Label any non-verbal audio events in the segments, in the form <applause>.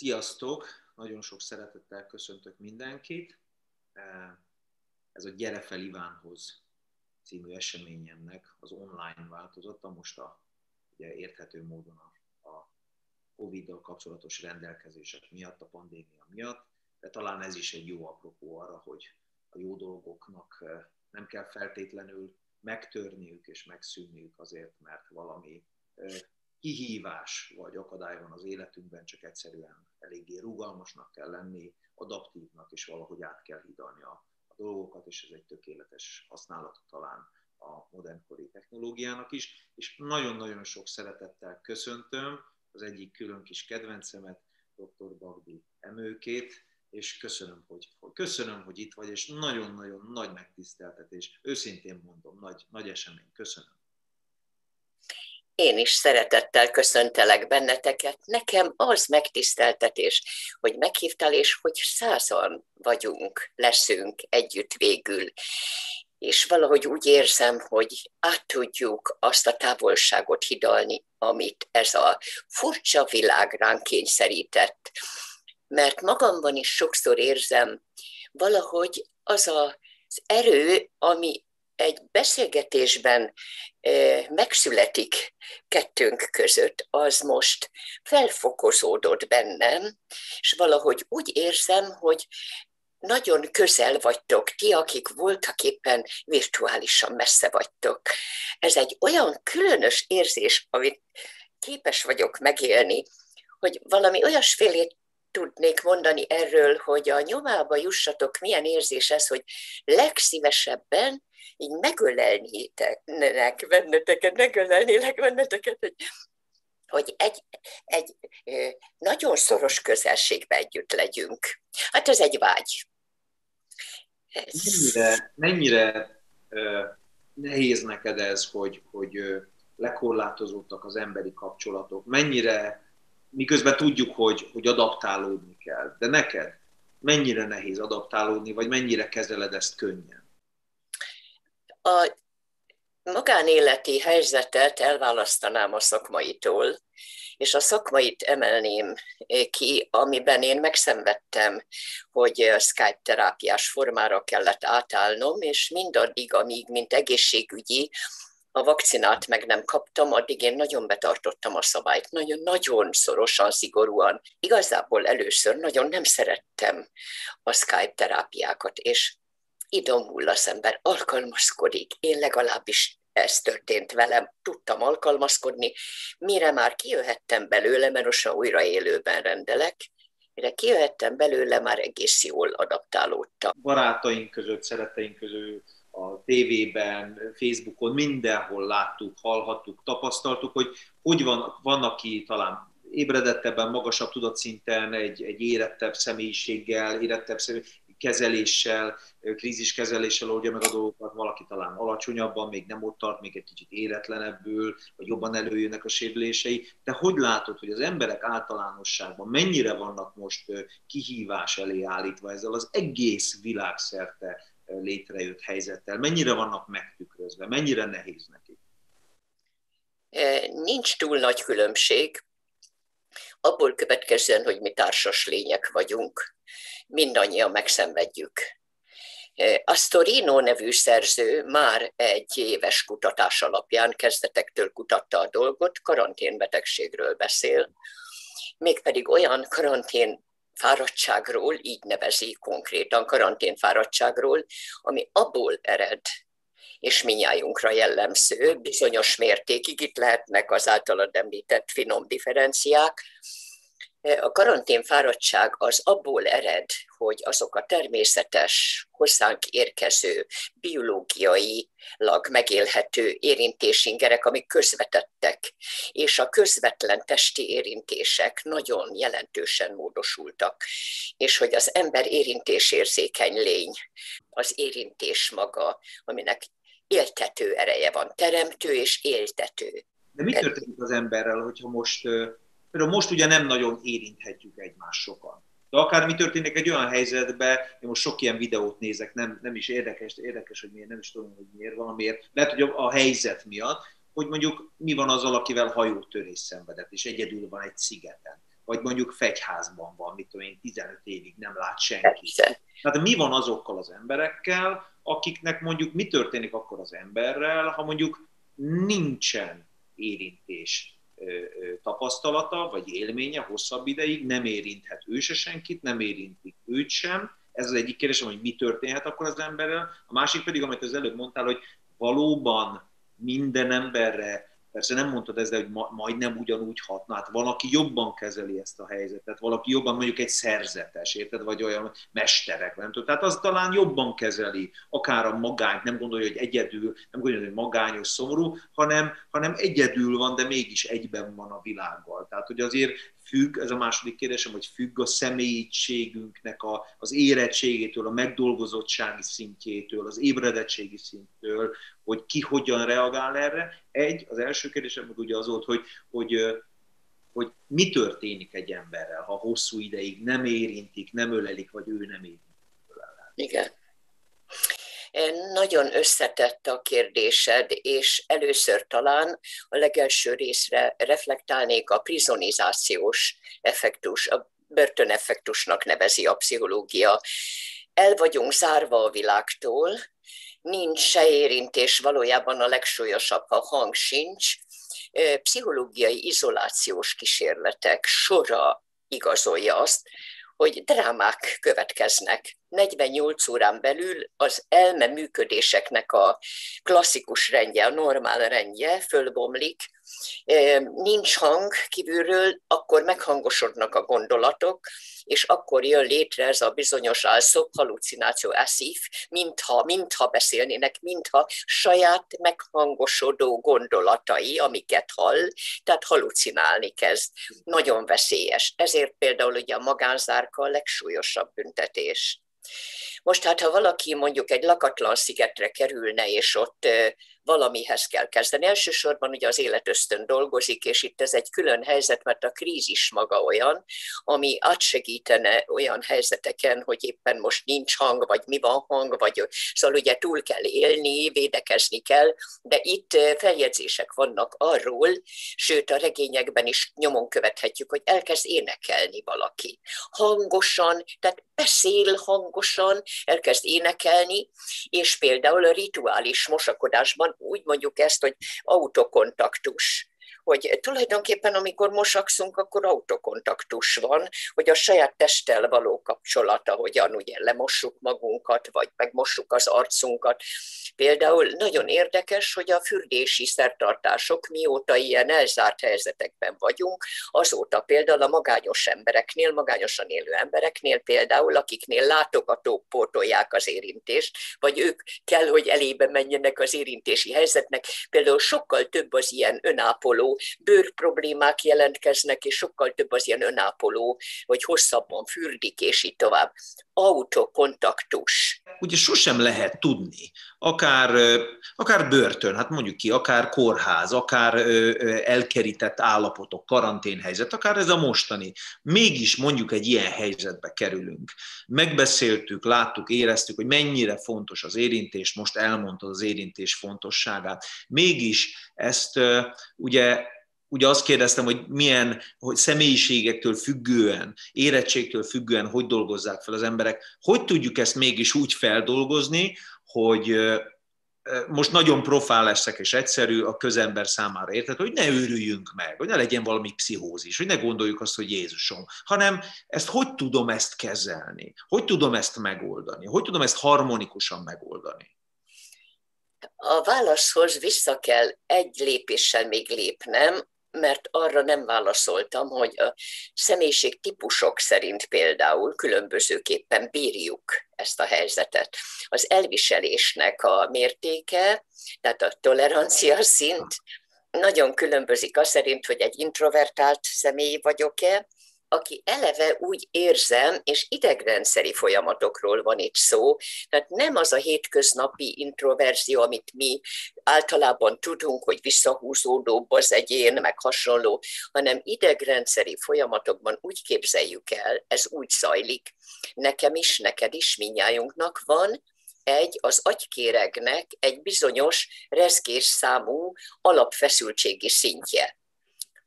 Sziasztok! Nagyon sok szeretettel köszöntök mindenkit. Ez a Gyere fel Ivánhoz című eseményemnek az online változata, most a ugye érthető módon a, a Covid-dal kapcsolatos rendelkezések miatt, a pandémia miatt, de talán ez is egy jó apropó arra, hogy a jó dolgoknak nem kell feltétlenül megtörniük és megszűnniük azért, mert valami kihívás vagy akadály van az életünkben, csak egyszerűen eléggé rugalmasnak kell lenni, adaptívnak, és valahogy át kell hidalni a, a dolgokat, és ez egy tökéletes használata talán a modernkori technológiának is. És nagyon-nagyon sok szeretettel köszöntöm az egyik külön kis kedvencemet, dr. Bagdi Emőkét, és köszönöm, hogy, köszönöm, hogy itt vagy, és nagyon-nagyon nagy megtiszteltetés, őszintén mondom, nagy, nagy esemény, köszönöm. Én is szeretettel köszöntelek benneteket. Nekem az megtiszteltetés, hogy meghívtál, és hogy százan vagyunk, leszünk együtt végül. És valahogy úgy érzem, hogy át tudjuk azt a távolságot hidalni, amit ez a furcsa világ ránk kényszerített. Mert magamban is sokszor érzem, valahogy az az erő, ami egy beszélgetésben megszületik kettőnk között, az most felfokozódott bennem, és valahogy úgy érzem, hogy nagyon közel vagytok, ti, akik voltak éppen virtuálisan messze vagytok. Ez egy olyan különös érzés, amit képes vagyok megélni, hogy valami olyasfélét tudnék mondani erről, hogy a nyomába jussatok, milyen érzés ez, hogy legszívesebben így megölelnétek benneteket, megölelnélek benneteket, hogy, hogy egy, egy nagyon szoros közelségbe együtt legyünk. Hát ez egy vágy. Ez... Mennyire, mennyire nehéz neked ez, hogy, hogy uh, lekorlátozottak az emberi kapcsolatok? Mennyire, miközben tudjuk, hogy, hogy adaptálódni kell, de neked mennyire nehéz adaptálódni, vagy mennyire kezeled ezt könnyen? a magánéleti helyzetet elválasztanám a szakmaitól, és a szakmait emelném ki, amiben én megszenvedtem, hogy Skype terápiás formára kellett átállnom, és mindaddig, amíg, mint egészségügyi, a vakcinát meg nem kaptam, addig én nagyon betartottam a szabályt, nagyon-nagyon szorosan, szigorúan. Igazából először nagyon nem szerettem a Skype terápiákat, és múl az ember alkalmazkodik. Én legalábbis ez történt velem, tudtam alkalmazkodni, mire már kijöhettem belőle, mert most újra élőben rendelek, mire kijöhettem belőle, már egész jól adaptálódtam. Barátaink között, szeretteink között, a tévében, Facebookon, mindenhol láttuk, hallhattuk, tapasztaltuk, hogy hogy van, van aki talán ébredettebben, magasabb tudatszinten, egy, egy érettebb személyiséggel, érettebb személy, kezeléssel, kríziskezeléssel oldja meg a dolgokat, valaki talán alacsonyabban, még nem ott tart, még egy kicsit éretlenebbül, vagy jobban előjönnek a sérülései. De hogy látod, hogy az emberek általánosságban mennyire vannak most kihívás elé állítva ezzel az egész világszerte létrejött helyzettel? Mennyire vannak megtükrözve? Mennyire nehéz nekik? Nincs túl nagy különbség abból következően, hogy mi társas lények vagyunk. Mindannyian megszenvedjük. Storino nevű szerző már egy éves kutatás alapján kezdetektől kutatta a dolgot, karanténbetegségről beszél, mégpedig olyan karantén fáradtságról, így nevezi konkrétan karanténfáradtságról, ami abból ered, és minnyájunkra jellemző, bizonyos mértékig itt lehetnek az általad említett finom differenciák. A karanténfáradtság az abból ered, hogy azok a természetes, hozzánk érkező, biológiailag megélhető érintésingerek, amik közvetettek, és a közvetlen testi érintések nagyon jelentősen módosultak, és hogy az ember érintésérzékeny lény, az érintés maga, aminek éltető ereje van, teremtő és éltető. De mi történik az emberrel, hogyha most, például most ugye nem nagyon érinthetjük egymást sokan. De akár mi történik egy olyan helyzetben, én most sok ilyen videót nézek, nem, nem is érdekes, érdekes, hogy miért, nem is tudom, hogy miért, valamiért, lehet, hogy a, a helyzet miatt, hogy mondjuk mi van azzal, akivel hajótörés szenvedett, és egyedül van egy szigeten vagy mondjuk fegyházban van, mit tudom én, 15 évig nem lát senki. Tehát mi van azokkal az emberekkel, akiknek mondjuk mi történik akkor az emberrel, ha mondjuk nincsen érintés tapasztalata, vagy élménye hosszabb ideig, nem érinthet ő se senkit, nem érintik őt sem. Ez az egyik kérdésem, hogy mi történhet akkor az emberrel. A másik pedig, amit az előbb mondtál, hogy valóban minden emberre Persze nem mondtad ezzel, hogy ma, majdnem ugyanúgy hatna, hát valaki jobban kezeli ezt a helyzetet, valaki jobban mondjuk egy szerzetes, érted, vagy olyan mesterek, nem tudom. Tehát az talán jobban kezeli, akár a magányt, nem gondolja, hogy egyedül, nem gondolja, hogy magányos, szomorú, hanem, hanem egyedül van, de mégis egyben van a világgal. Tehát, hogy azért függ, ez a második kérdésem, hogy függ a személyiségünknek a, az érettségétől, a megdolgozottsági szintjétől, az ébredettségi szinttől, hogy ki hogyan reagál erre. Egy, az első kérdésem meg ugye az volt, hogy, hogy, hogy mi történik egy emberrel, ha hosszú ideig nem érintik, nem ölelik, vagy ő nem érintik. Igen. Nagyon összetett a kérdésed, és először talán a legelső részre reflektálnék a prizonizációs effektus, a börtöneffektusnak nevezi a pszichológia. El vagyunk zárva a világtól, nincs se érintés, valójában a legsúlyosabb, ha hang sincs. Pszichológiai izolációs kísérletek sora igazolja azt, hogy drámák következnek. 48 órán belül az elme működéseknek a klasszikus rendje, a normál rendje fölbomlik, nincs hang kívülről, akkor meghangosodnak a gondolatok, és akkor jön létre ez a bizonyos álszok, halucináció, eszív, mintha, mintha beszélnének, mintha saját meghangosodó gondolatai, amiket hall, tehát halucinálni kezd. Nagyon veszélyes. Ezért például ugye a magánzárka a legsúlyosabb büntetés. Most hát, ha valaki mondjuk egy lakatlan szigetre kerülne, és ott valamihez kell kezdeni. Elsősorban ugye az életösztön dolgozik, és itt ez egy külön helyzet, mert a krízis maga olyan, ami átsegítene olyan helyzeteken, hogy éppen most nincs hang, vagy mi van hang, vagy szóval ugye túl kell élni, védekezni kell, de itt feljegyzések vannak arról, sőt a regényekben is nyomon követhetjük, hogy elkezd énekelni valaki. Hangosan, tehát beszél hangosan, elkezd énekelni, és például a rituális mosakodásban úgy mondjuk ezt, hogy autokontaktus hogy tulajdonképpen amikor mosakszunk, akkor autokontaktus van, hogy a saját testtel való kapcsolata, hogyan ugye lemossuk magunkat, vagy megmossuk az arcunkat. Például nagyon érdekes, hogy a fürdési szertartások, mióta ilyen elzárt helyzetekben vagyunk, azóta például a magányos embereknél, magányosan élő embereknél például, akiknél látogatók pótolják az érintést, vagy ők kell, hogy elébe menjenek az érintési helyzetnek, például sokkal több az ilyen önápoló bőr problémák jelentkeznek, és sokkal több az ilyen önápoló, hogy hosszabban fürdik, és így tovább. Autokontaktus. Ugye sosem lehet tudni, akár, akár börtön, hát mondjuk ki, akár kórház, akár elkerített állapotok, karanténhelyzet, akár ez a mostani. Mégis mondjuk egy ilyen helyzetbe kerülünk. Megbeszéltük, láttuk, éreztük, hogy mennyire fontos az érintés, most elmondtad az érintés fontosságát. Mégis ezt ugye ugye azt kérdeztem, hogy milyen hogy személyiségektől függően, érettségtől függően hogy dolgozzák fel az emberek. Hogy tudjuk ezt mégis úgy feldolgozni, hogy most nagyon profál leszek és egyszerű a közember számára, érted, hogy ne őrüljünk meg, hogy ne legyen valami pszichózis, hogy ne gondoljuk azt, hogy Jézusom, hanem ezt hogy tudom ezt kezelni, hogy tudom ezt megoldani, hogy tudom ezt harmonikusan megoldani. A válaszhoz vissza kell egy lépéssel még lépnem, mert arra nem válaszoltam, hogy a személyiség típusok szerint például különbözőképpen bírjuk ezt a helyzetet. Az elviselésnek a mértéke, tehát a tolerancia szint nagyon különbözik az szerint, hogy egy introvertált személy vagyok-e, aki eleve úgy érzem, és idegrendszeri folyamatokról van itt szó, tehát nem az a hétköznapi introverzió, amit mi általában tudunk, hogy visszahúzódóbb az egyén, meg hasonló, hanem idegrendszeri folyamatokban úgy képzeljük el, ez úgy zajlik, nekem is, neked is, minnyájunknak van, egy az agykéregnek egy bizonyos rezgés számú alapfeszültségi szintje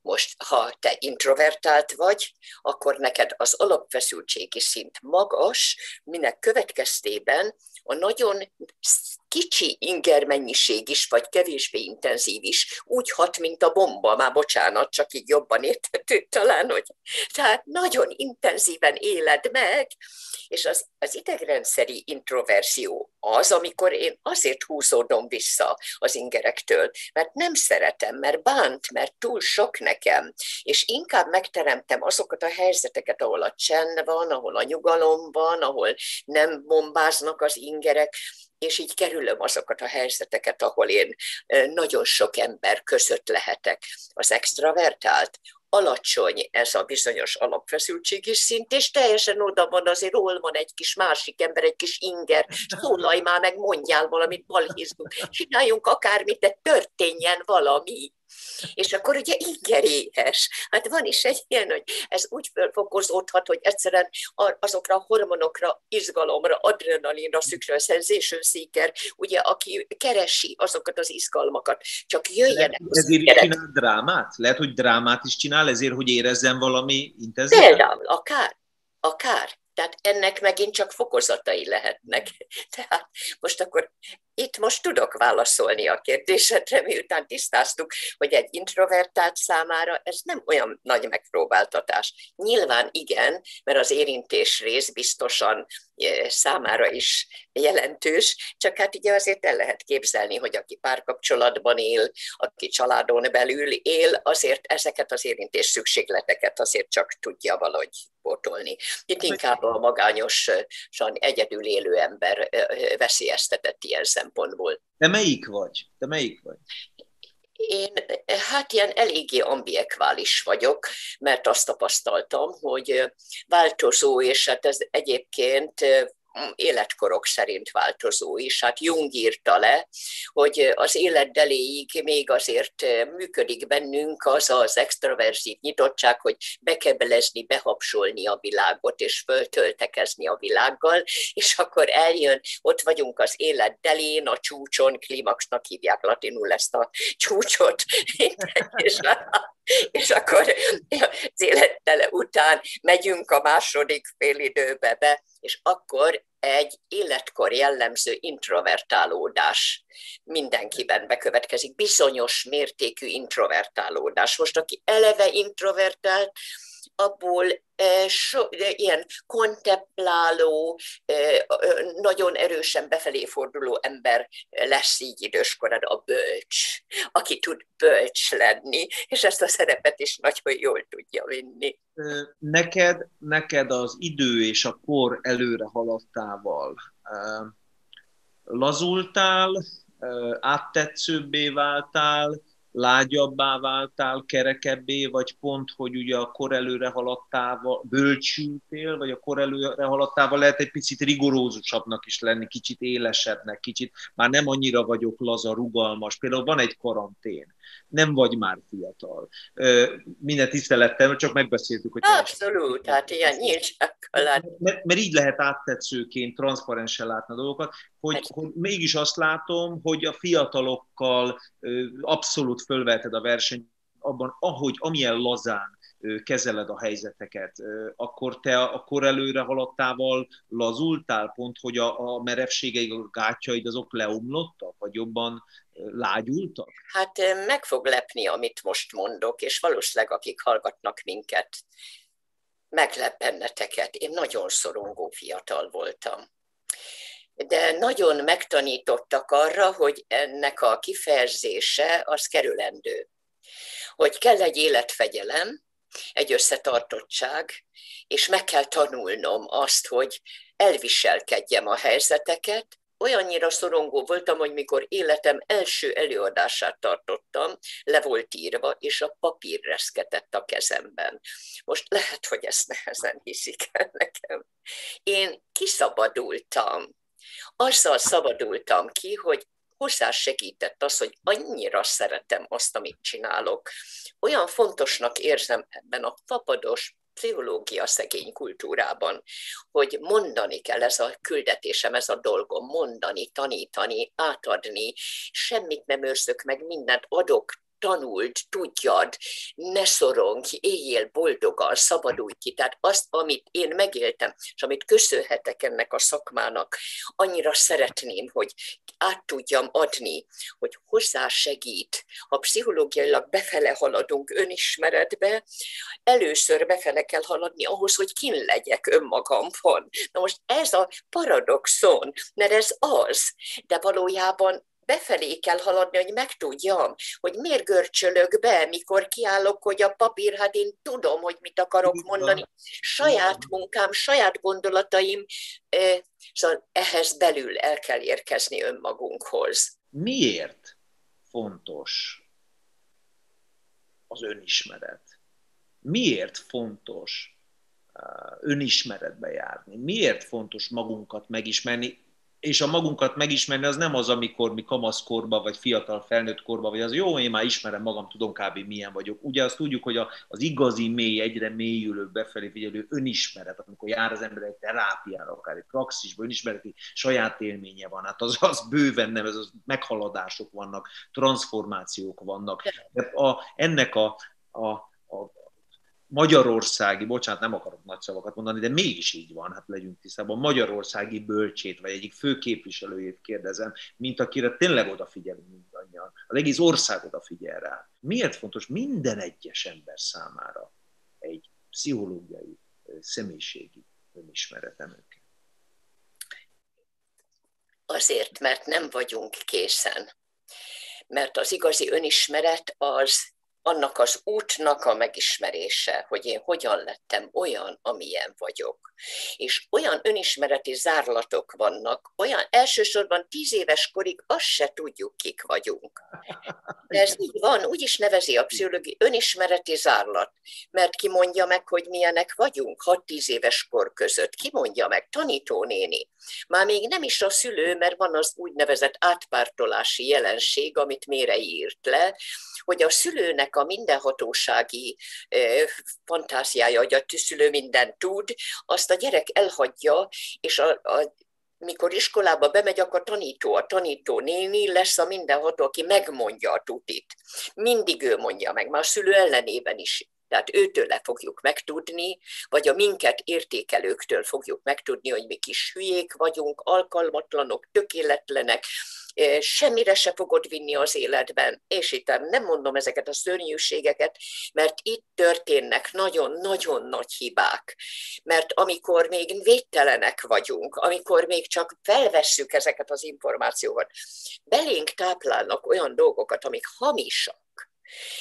Most, ha te introvertált vagy, akkor neked az alapfeszültségi szint magas, minek következtében a nagyon kicsi ingermennyiség is, vagy kevésbé intenzív is, úgy hat, mint a bomba, már bocsánat, csak így jobban érthető talán, hogy tehát nagyon intenzíven éled meg, és az, az idegrendszeri introverzió az, amikor én azért húzódom vissza az ingerektől, mert nem szeretem, mert bánt, mert túl sok nekem, és inkább megteremtem azokat a helyzeteket, ahol a csend van, ahol a nyugalom van, ahol nem bombáznak az ingerek, és így kerülöm azokat a helyzeteket, ahol én nagyon sok ember között lehetek. Az extravertált, alacsony ez a bizonyos alapfeszültségi szint, és teljesen oda van, azért hol van egy kis másik ember, egy kis inger, szólalj már meg, mondjál valamit, balhízunk, csináljunk akármit, de történjen valami. És akkor ugye ingeréhes. Hát van is egy ilyen, hogy ez úgy fölfokozódhat, hogy egyszerűen azokra a hormonokra, izgalomra, adrenalinra szükség, sensation seeker, ugye, aki keresi azokat az izgalmakat, csak jöjjenek. Lehet, ezért is csinál drámát? Lehet, hogy drámát is csinál, ezért, hogy érezzen valami intenzívet? Például, akár, akár. Tehát ennek megint csak fokozatai lehetnek. <laughs> Tehát most akkor itt most tudok válaszolni a kérdésedre, miután tisztáztuk, hogy egy introvertált számára ez nem olyan nagy megpróbáltatás. Nyilván igen, mert az érintés rész biztosan e, számára is jelentős, csak hát ugye azért el lehet képzelni, hogy aki párkapcsolatban él, aki családon belül él, azért ezeket az érintés szükségleteket azért csak tudja valahogy pótolni. Itt inkább a magányosan egyedül élő ember veszélyeztetett ilyen szempontból. Te melyik vagy? Te melyik vagy? Én hát ilyen eléggé ambiekvális vagyok, mert azt tapasztaltam, hogy változó, és hát ez egyébként életkorok szerint változó is. Hát Jung írta le, hogy az életdeléig még azért működik bennünk az az extraverzív nyitottság, hogy bekebelezni, behapsolni a világot, és föltöltekezni a világgal, és akkor eljön, ott vagyunk az élet delén, a csúcson, klimaxnak hívják latinul ezt a csúcsot, <laughs> és, és akkor az élettele után megyünk a második félidőbe be, és akkor egy életkor jellemző introvertálódás mindenkiben bekövetkezik, bizonyos mértékű introvertálódás. Most aki eleve introvertált, abból so, ilyen kontempláló, nagyon erősen befelé forduló ember lesz így időskorán a bölcs, aki tud bölcs lenni, és ezt a szerepet is nagyon jól tudja vinni. Neked, neked az idő és a kor előre haladtával lazultál, áttetszőbbé váltál, lágyabbá váltál, kerekebbé, vagy pont, hogy ugye a kor előre haladtával bölcsültél, vagy a kor előre haladtával lehet egy picit rigorózusabbnak is lenni, kicsit élesebbnek, kicsit már nem annyira vagyok laza, rugalmas. Például van egy karantén, nem vagy már fiatal. Minden tisztelettel, csak megbeszéltük, hogy... Abszolút, hát ilyen nyílt mert, mert, így lehet áttetszőként, transzparensen látni a dolgokat, hogy, hát- hogy mégis azt látom, hogy a fiatalokkal abszolút fölveted a versenyt abban, ahogy, amilyen lazán kezeled a helyzeteket, akkor te a kor előre haladtával lazultál pont, hogy a, a merevségeid, a gátjaid azok leomlottak, vagy jobban lágyultak? Hát meg fog lepni, amit most mondok, és valószínűleg akik hallgatnak minket, meglep benneteket. Én nagyon szorongó fiatal voltam. De nagyon megtanítottak arra, hogy ennek a kifejezése az kerülendő. Hogy kell egy életfegyelem, egy összetartottság, és meg kell tanulnom azt, hogy elviselkedjem a helyzeteket, olyannyira szorongó voltam, hogy mikor életem első előadását tartottam, le volt írva, és a papír reszketett a kezemben. Most lehet, hogy ezt nehezen hiszik el nekem. Én kiszabadultam. Azzal szabadultam ki, hogy hozzá segített az, hogy annyira szeretem azt, amit csinálok. Olyan fontosnak érzem ebben a fapados, pszichológia szegény kultúrában, hogy mondani kell, ez a küldetésem, ez a dolgom, mondani, tanítani, átadni, semmit nem őrzök meg, mindent adok, tanuld, tudjad, ne szorongj, éljél boldogan, szabadulj ki. Tehát azt, amit én megéltem, és amit köszönhetek ennek a szakmának, annyira szeretném, hogy át tudjam adni, hogy hozzá segít. Ha pszichológiailag befele haladunk önismeretbe, először befele kell haladni ahhoz, hogy kin legyek önmagamban. Na most ez a paradoxon, mert ez az, de valójában befelé kell haladni, hogy megtudjam, hogy miért görcsölök be, mikor kiállok, hogy a papír, hát én tudom, hogy mit akarok mondani. Saját munkám, saját gondolataim, szóval ehhez belül el kell érkezni önmagunkhoz. Miért fontos az önismeret? Miért fontos önismeretbe járni? Miért fontos magunkat megismerni? És a magunkat megismerni az nem az, amikor mi kamaszkorba, vagy fiatal felnőtt korba, vagy az jó, én már ismerem magam, tudom kb. milyen vagyok. Ugye azt tudjuk, hogy az igazi mély, egyre mélyülő, befelé figyelő önismeret, amikor jár az ember egy terápiára, akár egy praxisba, önismereti saját élménye van, hát az, az bőven nem, ez az meghaladások vannak, transformációk vannak. De a, ennek a, a, a magyarországi, bocsánat, nem akarok nagy szavakat mondani, de mégis így van, hát legyünk tisztában, magyarországi bölcsét, vagy egyik fő képviselőjét kérdezem, mint akire tényleg odafigyelünk mindannyian. Az egész ország odafigyel rá. Miért fontos minden egyes ember számára egy pszichológiai, személyiségi önismeretemőke? Azért, mert nem vagyunk készen. Mert az igazi önismeret az annak az útnak a megismerése, hogy én hogyan lettem olyan, amilyen vagyok. És olyan önismereti zárlatok vannak, olyan elsősorban tíz éves korig azt se tudjuk, kik vagyunk. De ez így van, úgy is nevezi a pszichológia önismereti zárlat, mert ki mondja meg, hogy milyenek vagyunk 6-10 éves kor között. Ki mondja meg? Tanítónéni. Már még nem is a szülő, mert van az úgynevezett átpártolási jelenség, amit Mére írt le, hogy a szülőnek a mindenhatósági fantáziája, hogy a szülő mindent tud, azt a gyerek elhagyja, és a, a mikor iskolába bemegy, akkor tanító, a tanító néni lesz a mindenható, aki megmondja a tutit. Mindig ő mondja meg, már a szülő ellenében is tehát őtől le fogjuk megtudni, vagy a minket értékelőktől fogjuk megtudni, hogy mi kis hülyék vagyunk, alkalmatlanok, tökéletlenek, semmire se fogod vinni az életben, és itt nem mondom ezeket a szörnyűségeket, mert itt történnek nagyon-nagyon nagy hibák. Mert amikor még védtelenek vagyunk, amikor még csak felvesszük ezeket az információkat, belénk táplálnak olyan dolgokat, amik hamisak,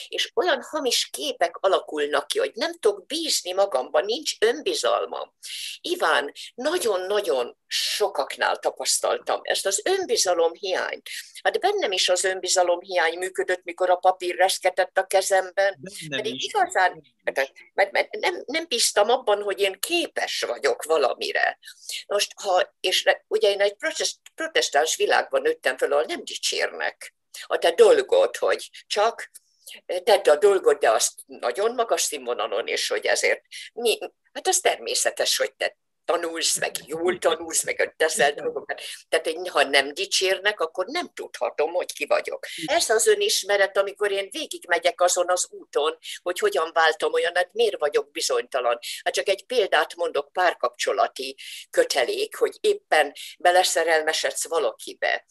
és olyan hamis képek alakulnak ki, hogy nem tudok bízni magamban, nincs önbizalmam. Iván, nagyon-nagyon sokaknál tapasztaltam ezt az önbizalom hiányt. Hát bennem is az önbizalom hiány működött, mikor a papír reszketett a kezemben. Nem pedig igazán, mert, mert, mert nem, nem bíztam abban, hogy én képes vagyok valamire. Most, ha, és ugye én egy protest, protestáns világban nőttem fel, ahol nem dicsérnek a te dolgot, hogy csak tedd a dolgot, de azt nagyon magas színvonalon, és hogy ezért mi, hát az természetes, hogy te tanulsz, meg jól tanulsz, meg teszel dolgokat. Tehát ha nem dicsérnek, akkor nem tudhatom, hogy ki vagyok. Ez az önismeret, amikor én végigmegyek azon az úton, hogy hogyan váltam olyan, hát miért vagyok bizonytalan. Hát csak egy példát mondok, párkapcsolati kötelék, hogy éppen beleszerelmesedsz valakibe,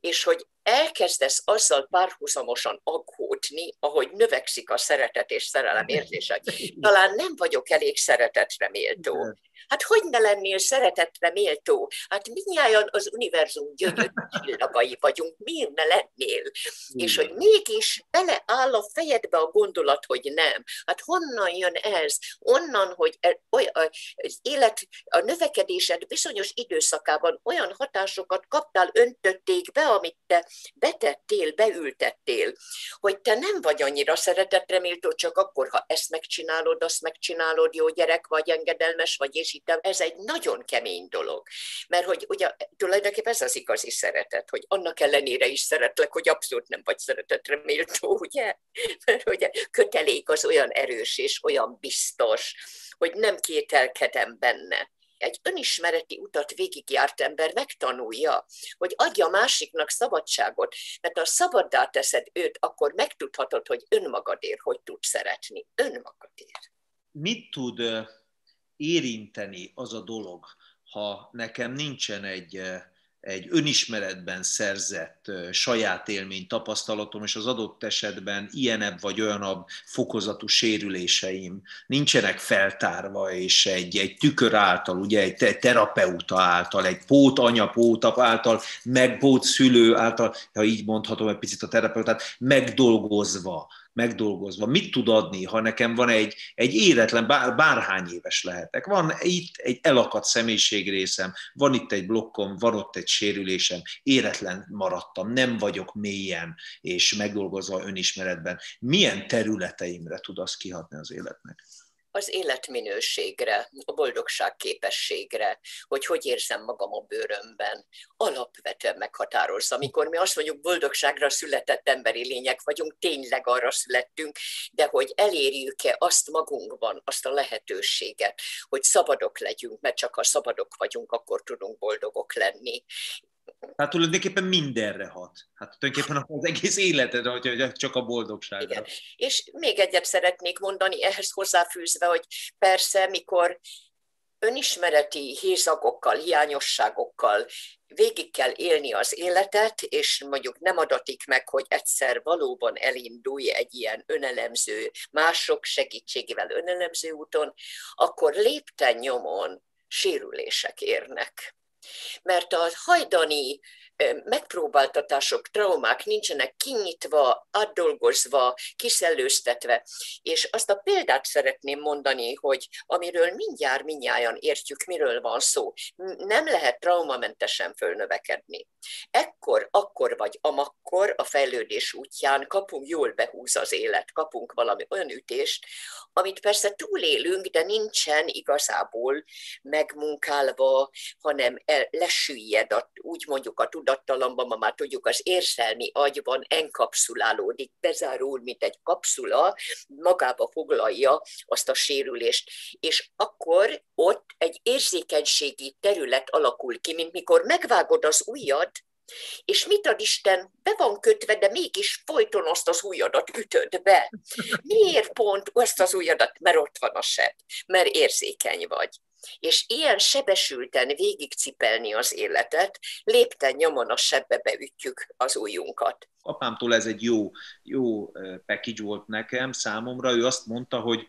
és hogy elkezdesz azzal párhuzamosan aggódni, ahogy növekszik a szeretet és szerelem érzése. Talán nem vagyok elég szeretetre méltó. Hát hogy ne lennél szeretetre méltó? Hát mindjárt az univerzum gyönyörű <laughs> csillagai vagyunk, miért ne lennél? És hogy mégis beleáll a fejedbe a gondolat, hogy nem. Hát honnan jön ez? Onnan, hogy e, az élet, a növekedésed bizonyos időszakában olyan hatásokat kaptál, öntötték be, amit te betettél, beültettél, hogy te nem vagy annyira szeretetreméltó, csak akkor, ha ezt megcsinálod, azt megcsinálod, jó gyerek vagy, engedelmes vagy, és itt ez egy nagyon kemény dolog. Mert hogy ugye tulajdonképpen ez az igazi szeretet, hogy annak ellenére is szeretlek, hogy abszolút nem vagy szeretetreméltó, ugye? <laughs> Mert ugye kötelék az olyan erős és olyan biztos, hogy nem kételkedem benne egy önismereti utat végigjárt ember megtanulja, hogy adja másiknak szabadságot, mert ha szabaddá teszed őt, akkor megtudhatod, hogy önmagadért hogy tud szeretni. Önmagadért. Mit tud érinteni az a dolog, ha nekem nincsen egy egy önismeretben szerzett saját élmény, tapasztalatom, és az adott esetben ilyenebb vagy olyanabb fokozatú sérüléseim nincsenek feltárva, és egy, egy tükör által, ugye egy terapeuta által, egy pót anya, pót által, meg pót szülő által, ha így mondhatom egy picit a terapeutát, megdolgozva megdolgozva. Mit tud adni, ha nekem van egy, egy éretlen, bár, bárhány éves lehetek, van itt egy elakadt személyiségrészem, van itt egy blokkom, van ott egy sérülésem, éretlen maradtam, nem vagyok mélyen és megdolgozva önismeretben. Milyen területeimre tud az kihatni az életnek? Az életminőségre, a boldogság képességre, hogy hogy érzem magam a bőrömben. Alapvetően meghatározza. Amikor mi azt mondjuk, boldogságra született emberi lények vagyunk, tényleg arra születtünk, de hogy elérjük-e azt magunkban, azt a lehetőséget, hogy szabadok legyünk, mert csak ha szabadok vagyunk, akkor tudunk boldogok lenni. Tehát tulajdonképpen mindenre hat. Hát tulajdonképpen az egész életed, hogy csak a boldogságra. Igen. És még egyet szeretnék mondani ehhez hozzáfűzve, hogy persze, mikor önismereti hézagokkal, hiányosságokkal végig kell élni az életet, és mondjuk nem adatik meg, hogy egyszer valóban elindulj egy ilyen önelemző, mások segítségével önelemző úton, akkor lépten nyomon sérülések érnek mert a hajdani megpróbáltatások, traumák nincsenek kinyitva, átdolgozva, kiszellőztetve. És azt a példát szeretném mondani, hogy amiről mindjárt mindjárt értjük, miről van szó, nem lehet traumamentesen fölnövekedni. Ekkor, akkor vagy amakkor a fejlődés útján kapunk, jól behúz az élet, kapunk valami olyan ütést, amit persze túlélünk, de nincsen igazából megmunkálva, hanem lesüllyed, a, úgy mondjuk a tudattalamban, ma már tudjuk, az érzelmi agyban enkapszulálódik, bezárul, mint egy kapszula, magába foglalja azt a sérülést. És akkor ott egy érzékenységi terület alakul ki, mint mikor megvágod az ujjad, és mit ad Isten, be van kötve, de mégis folyton azt az ujjadat ütöd be. Miért pont azt az ujjadat? Mert ott van a seb, mert érzékeny vagy. És ilyen sebesülten végigcipelni az életet, lépten nyomon a sebbe beütjük az ujjunkat. Apámtól ez egy jó, jó package volt nekem, számomra. Ő azt mondta, hogy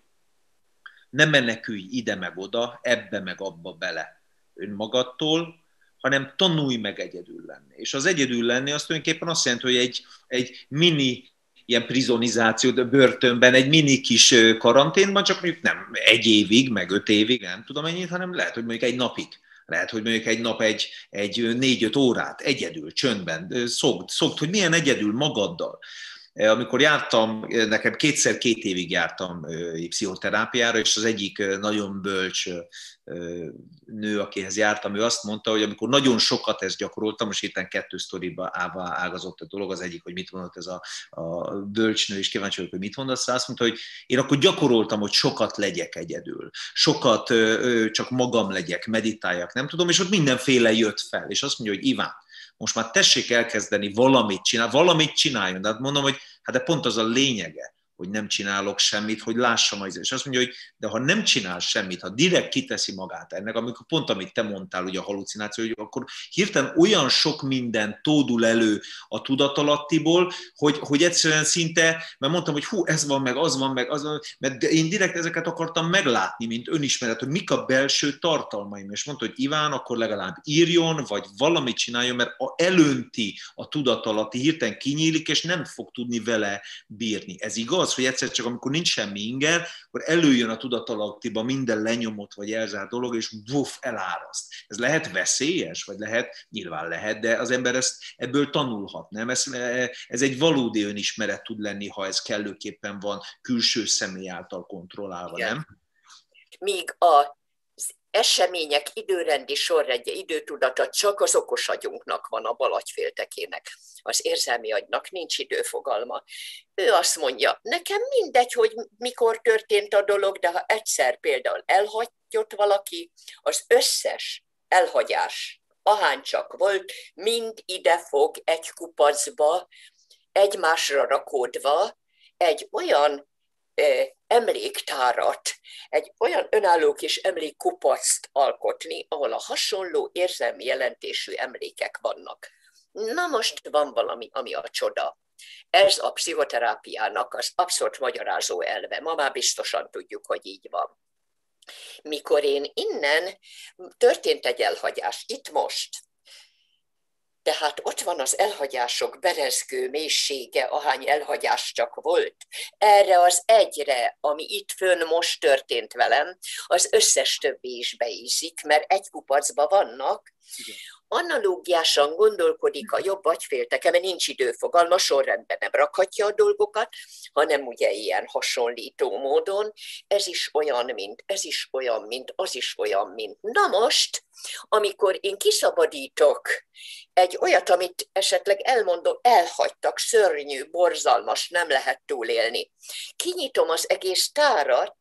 nem menekülj ide meg oda, ebbe meg abba bele önmagadtól, hanem tanulj meg egyedül lenni. És az egyedül lenni az tulajdonképpen azt jelenti, hogy egy, egy mini ilyen prizonizáció, de börtönben, egy mini kis karanténban, csak mondjuk nem egy évig, meg öt évig, nem tudom ennyit, hanem lehet, hogy mondjuk egy napig. Lehet, hogy mondjuk egy nap egy, egy négy-öt órát egyedül, csöndben, szokd, szokd, hogy milyen egyedül magaddal. Amikor jártam, nekem kétszer két évig jártam pszichoterápiára, és az egyik nagyon bölcs nő, akihez jártam, ő azt mondta, hogy amikor nagyon sokat ezt gyakoroltam, most itt kettő sztoriba ágazott a dolog, az egyik, hogy mit mondott ez a, a bölcsnő, és kíváncsi vagyok, hogy mit mondasz, azt mondta, hogy én akkor gyakoroltam, hogy sokat legyek egyedül, sokat csak magam legyek, meditáljak, nem tudom, és ott mindenféle jött fel, és azt mondja, hogy Iván, most már tessék elkezdeni valamit csinálni, valamit csináljon. De hát mondom, hogy hát de pont az a lényege, hogy nem csinálok semmit, hogy lássam az. És azt mondja, hogy de ha nem csinál semmit, ha direkt kiteszi magát ennek, amikor pont amit te mondtál, ugye a halucináció, hogy akkor hirtelen olyan sok minden tódul elő a tudatalattiból, hogy, hogy egyszerűen szinte, mert mondtam, hogy hú, ez van meg, az van meg, az van, mert én direkt ezeket akartam meglátni, mint önismeret, hogy mik a belső tartalmaim. És mondta, hogy Iván, akkor legalább írjon, vagy valamit csináljon, mert a elönti a tudatalatti, hirtelen kinyílik, és nem fog tudni vele bírni. Ez igaz? Az, hogy egyszer csak amikor nincs semmi inger, akkor előjön a tudatalattiba minden lenyomott vagy elzárt dolog, és buff, eláraszt. Ez lehet veszélyes, vagy lehet, nyilván lehet, de az ember ezt ebből tanulhat, nem? Ez, ez egy valódi önismeret tud lenni, ha ez kellőképpen van külső személy által kontrollálva, Igen. nem? Míg a események időrendi sorrendje, időtudata csak az okos agyunknak van a balagyféltekének. Az érzelmi agynak nincs időfogalma. Ő azt mondja, nekem mindegy, hogy mikor történt a dolog, de ha egyszer például elhagyott valaki, az összes elhagyás, ahány csak volt, mind ide fog egy kupacba, egymásra rakódva, egy olyan emléktárat, egy olyan önálló kis emlékkupaczt alkotni, ahol a hasonló érzelmi jelentésű emlékek vannak. Na most van valami, ami a csoda. Ez a pszichoterápiának az abszolút magyarázó elve. Ma már biztosan tudjuk, hogy így van. Mikor én innen történt egy elhagyás, itt most, tehát ott van az elhagyások berezgő mélysége, ahány elhagyás csak volt. Erre az egyre, ami itt fönn most történt velem, az összes többi is beízik, mert egy kupacba vannak, Igen analógiásan gondolkodik a jobb agyfélteke, mert nincs időfogalma, sorrendben nem rakhatja a dolgokat, hanem ugye ilyen hasonlító módon, ez is olyan, mint, ez is olyan, mint, az is olyan, mint. Na most, amikor én kiszabadítok egy olyat, amit esetleg elmondom, elhagytak, szörnyű, borzalmas, nem lehet túlélni. Kinyitom az egész tárat,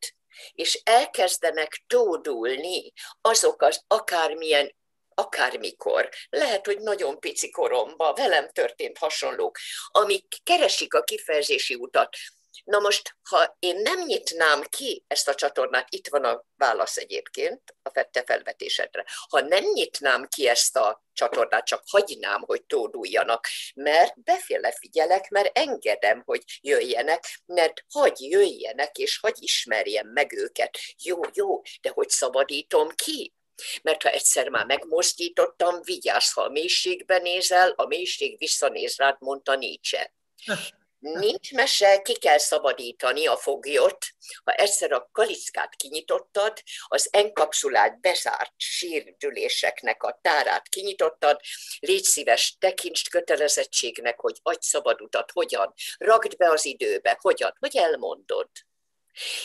és elkezdenek tódulni azok az akármilyen akármikor, lehet, hogy nagyon pici koromban velem történt hasonlók, amik keresik a kifejezési utat. Na most, ha én nem nyitnám ki ezt a csatornát, itt van a válasz egyébként a fette felvetésedre, ha nem nyitnám ki ezt a csatornát, csak hagynám, hogy tóduljanak, mert beféle figyelek, mert engedem, hogy jöjjenek, mert hagy jöjjenek, és hagy ismerjem meg őket. Jó, jó, de hogy szabadítom ki? Mert ha egyszer már megmozdítottam, vigyázz, ha a mélységbe nézel, a mélység visszanéz rád, mondta Nietzsche. <laughs> Nincs mese, ki kell szabadítani a foglyot. Ha egyszer a kalickát kinyitottad, az enkapszulált, bezárt sírdüléseknek a tárát kinyitottad, légy szíves, tekintsd kötelezettségnek, hogy adj szabad utat, hogyan, ragd be az időbe, hogyan, hogy elmondod.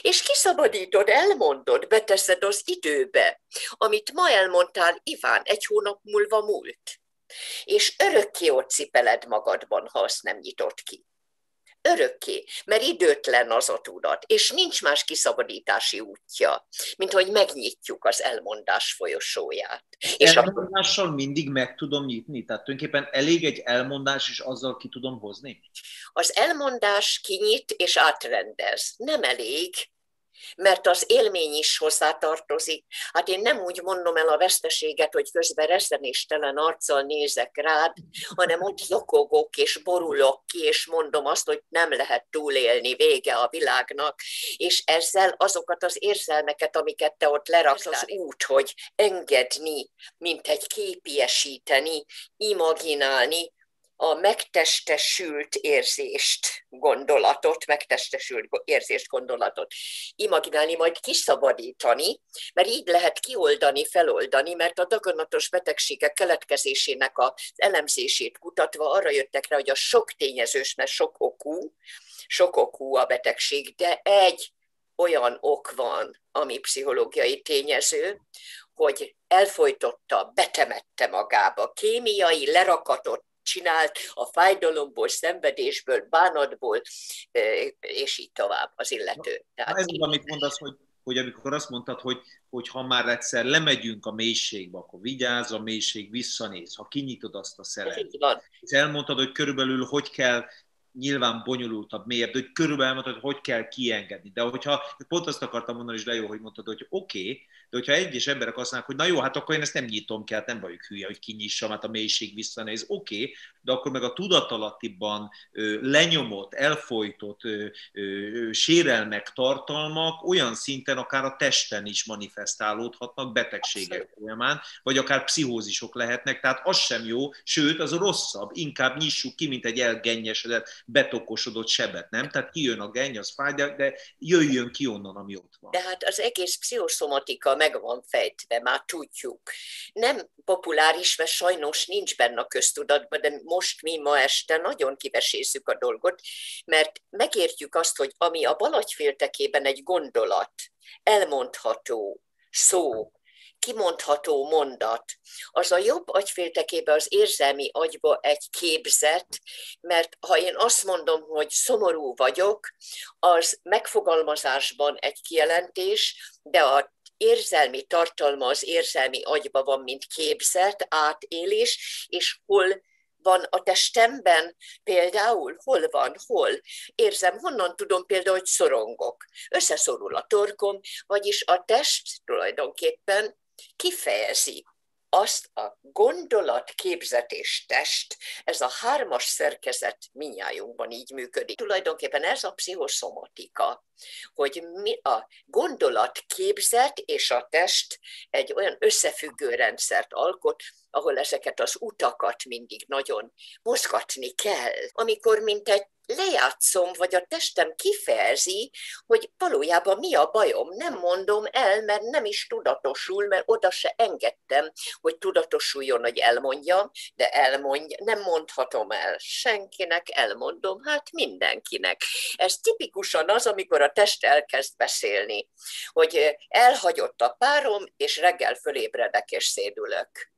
És kiszabadítod, elmondod, beteszed az időbe, amit ma elmondtál Iván, egy hónap múlva múlt. És örökké ott cipeled magadban, ha azt nem nyitott ki. Örökké, mert időtlen az a tudat, és nincs más kiszabadítási útja, mint hogy megnyitjuk az elmondás folyosóját. És elmondással a... mindig meg tudom nyitni? Tehát tulajdonképpen elég egy elmondás, és azzal ki tudom hozni? Az elmondás kinyit és átrendez. Nem elég, mert az élmény is hozzátartozik. Hát én nem úgy mondom el a veszteséget, hogy közben reszenéstelen arccal nézek rád, hanem ott zokogok és borulok ki, és mondom azt, hogy nem lehet túlélni, vége a világnak, és ezzel azokat az érzelmeket, amiket te ott leraktál, az út, hogy engedni, mint egy képiesíteni, imaginálni, a megtestesült érzést, gondolatot, megtestesült érzést, gondolatot imaginálni, majd kiszabadítani, mert így lehet kioldani, feloldani, mert a daganatos betegségek keletkezésének az elemzését kutatva arra jöttek rá, hogy a sok tényezős, mert sok okú, sok okú a betegség, de egy olyan ok van, ami pszichológiai tényező, hogy elfolytotta, betemette magába kémiai lerakatot csinált a fájdalomból, szenvedésből, bánatból, és így tovább az illető. Tehát ez az, amit mondasz, hogy, hogy amikor azt mondtad, hogy, hogy ha már egyszer lemegyünk a mélységbe, akkor vigyázz, a mélység visszanéz, ha kinyitod azt a szeret. És elmondtad, hogy körülbelül hogy kell nyilván bonyolultabb, mélyebb, de hogy körülbelül hogy hogy kell kiengedni. De hogyha, pont azt akartam mondani, és de jó, hogy mondtad, hogy oké, okay, de hogyha egyes emberek azt mondják, hogy na jó, hát akkor én ezt nem nyitom ki, hát nem vagyok hülye, hogy kinyissam, hát a mélység visszanéz, oké, okay, de akkor meg a tudatalattiban ö, lenyomott, elfolytott ö, ö, sérelmek, tartalmak olyan szinten akár a testen is manifestálódhatnak betegségek folyamán, vagy akár pszichózisok lehetnek, tehát az sem jó, sőt, az rosszabb, inkább nyissuk ki, mint egy elgennyesedett, betokosodott sebet, nem? Tehát kijön a genny, az fáj, de, de jöjjön ki onnan, ami ott van. De hát az egész pszichoszomatika meg van fejtve, már tudjuk. Nem populáris, mert sajnos nincs benne a köztudatban, de most mi ma este nagyon kivesézzük a dolgot, mert megértjük azt, hogy ami a balagyféltekében egy gondolat, elmondható, szó, kimondható mondat, az a jobb agyféltekébe, az érzelmi agyba egy képzet, mert ha én azt mondom, hogy szomorú vagyok, az megfogalmazásban egy kijelentés, de a érzelmi tartalma az érzelmi agyba van, mint képzet, átélés, és hol van a testemben például? Hol van? Hol? Érzem, honnan tudom például, hogy szorongok. Összeszorul a torkom, vagyis a test tulajdonképpen kifejezi azt a gondolat, képzet test, ez a hármas szerkezet minnyájunkban így működik. Tulajdonképpen ez a pszichoszomatika, hogy mi a gondolat, képzet és a test egy olyan összefüggő rendszert alkot, ahol ezeket az utakat mindig nagyon mozgatni kell. Amikor mint egy lejátszom, vagy a testem kifejezi, hogy valójában mi a bajom. Nem mondom el, mert nem is tudatosul, mert oda se engedtem, hogy tudatosuljon, hogy elmondjam, de elmondja, nem mondhatom el senkinek, elmondom, hát mindenkinek. Ez tipikusan az, amikor a test elkezd beszélni, hogy elhagyott a párom, és reggel fölébredek és szédülök.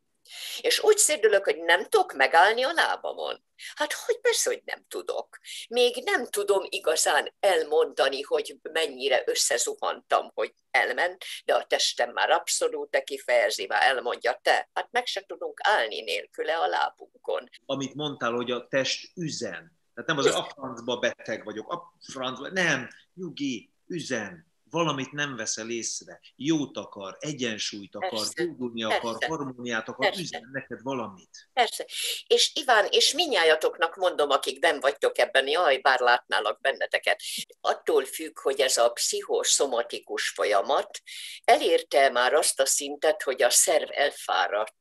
És úgy szédülök, hogy nem tudok megállni a lábamon. Hát hogy persze, hogy nem tudok. Még nem tudom igazán elmondani, hogy mennyire összezuhantam, hogy elment, de a testem már abszolút kifejezi, már elmondja te. Hát meg se tudunk állni nélküle a lábunkon. Amit mondtál, hogy a test üzen. Tehát nem az, hogy a francba beteg vagyok, a francba, nem, nyugi, üzen, valamit nem veszel észre, jót akar, egyensúlyt akar, gyógyulni akar, harmóniát akar, Persze. üzen neked valamit. Persze. És Iván, és minnyájatoknak mondom, akik ben vagytok ebben, jaj, bár látnálak benneteket, attól függ, hogy ez a pszichoszomatikus folyamat elérte már azt a szintet, hogy a szerv elfáradt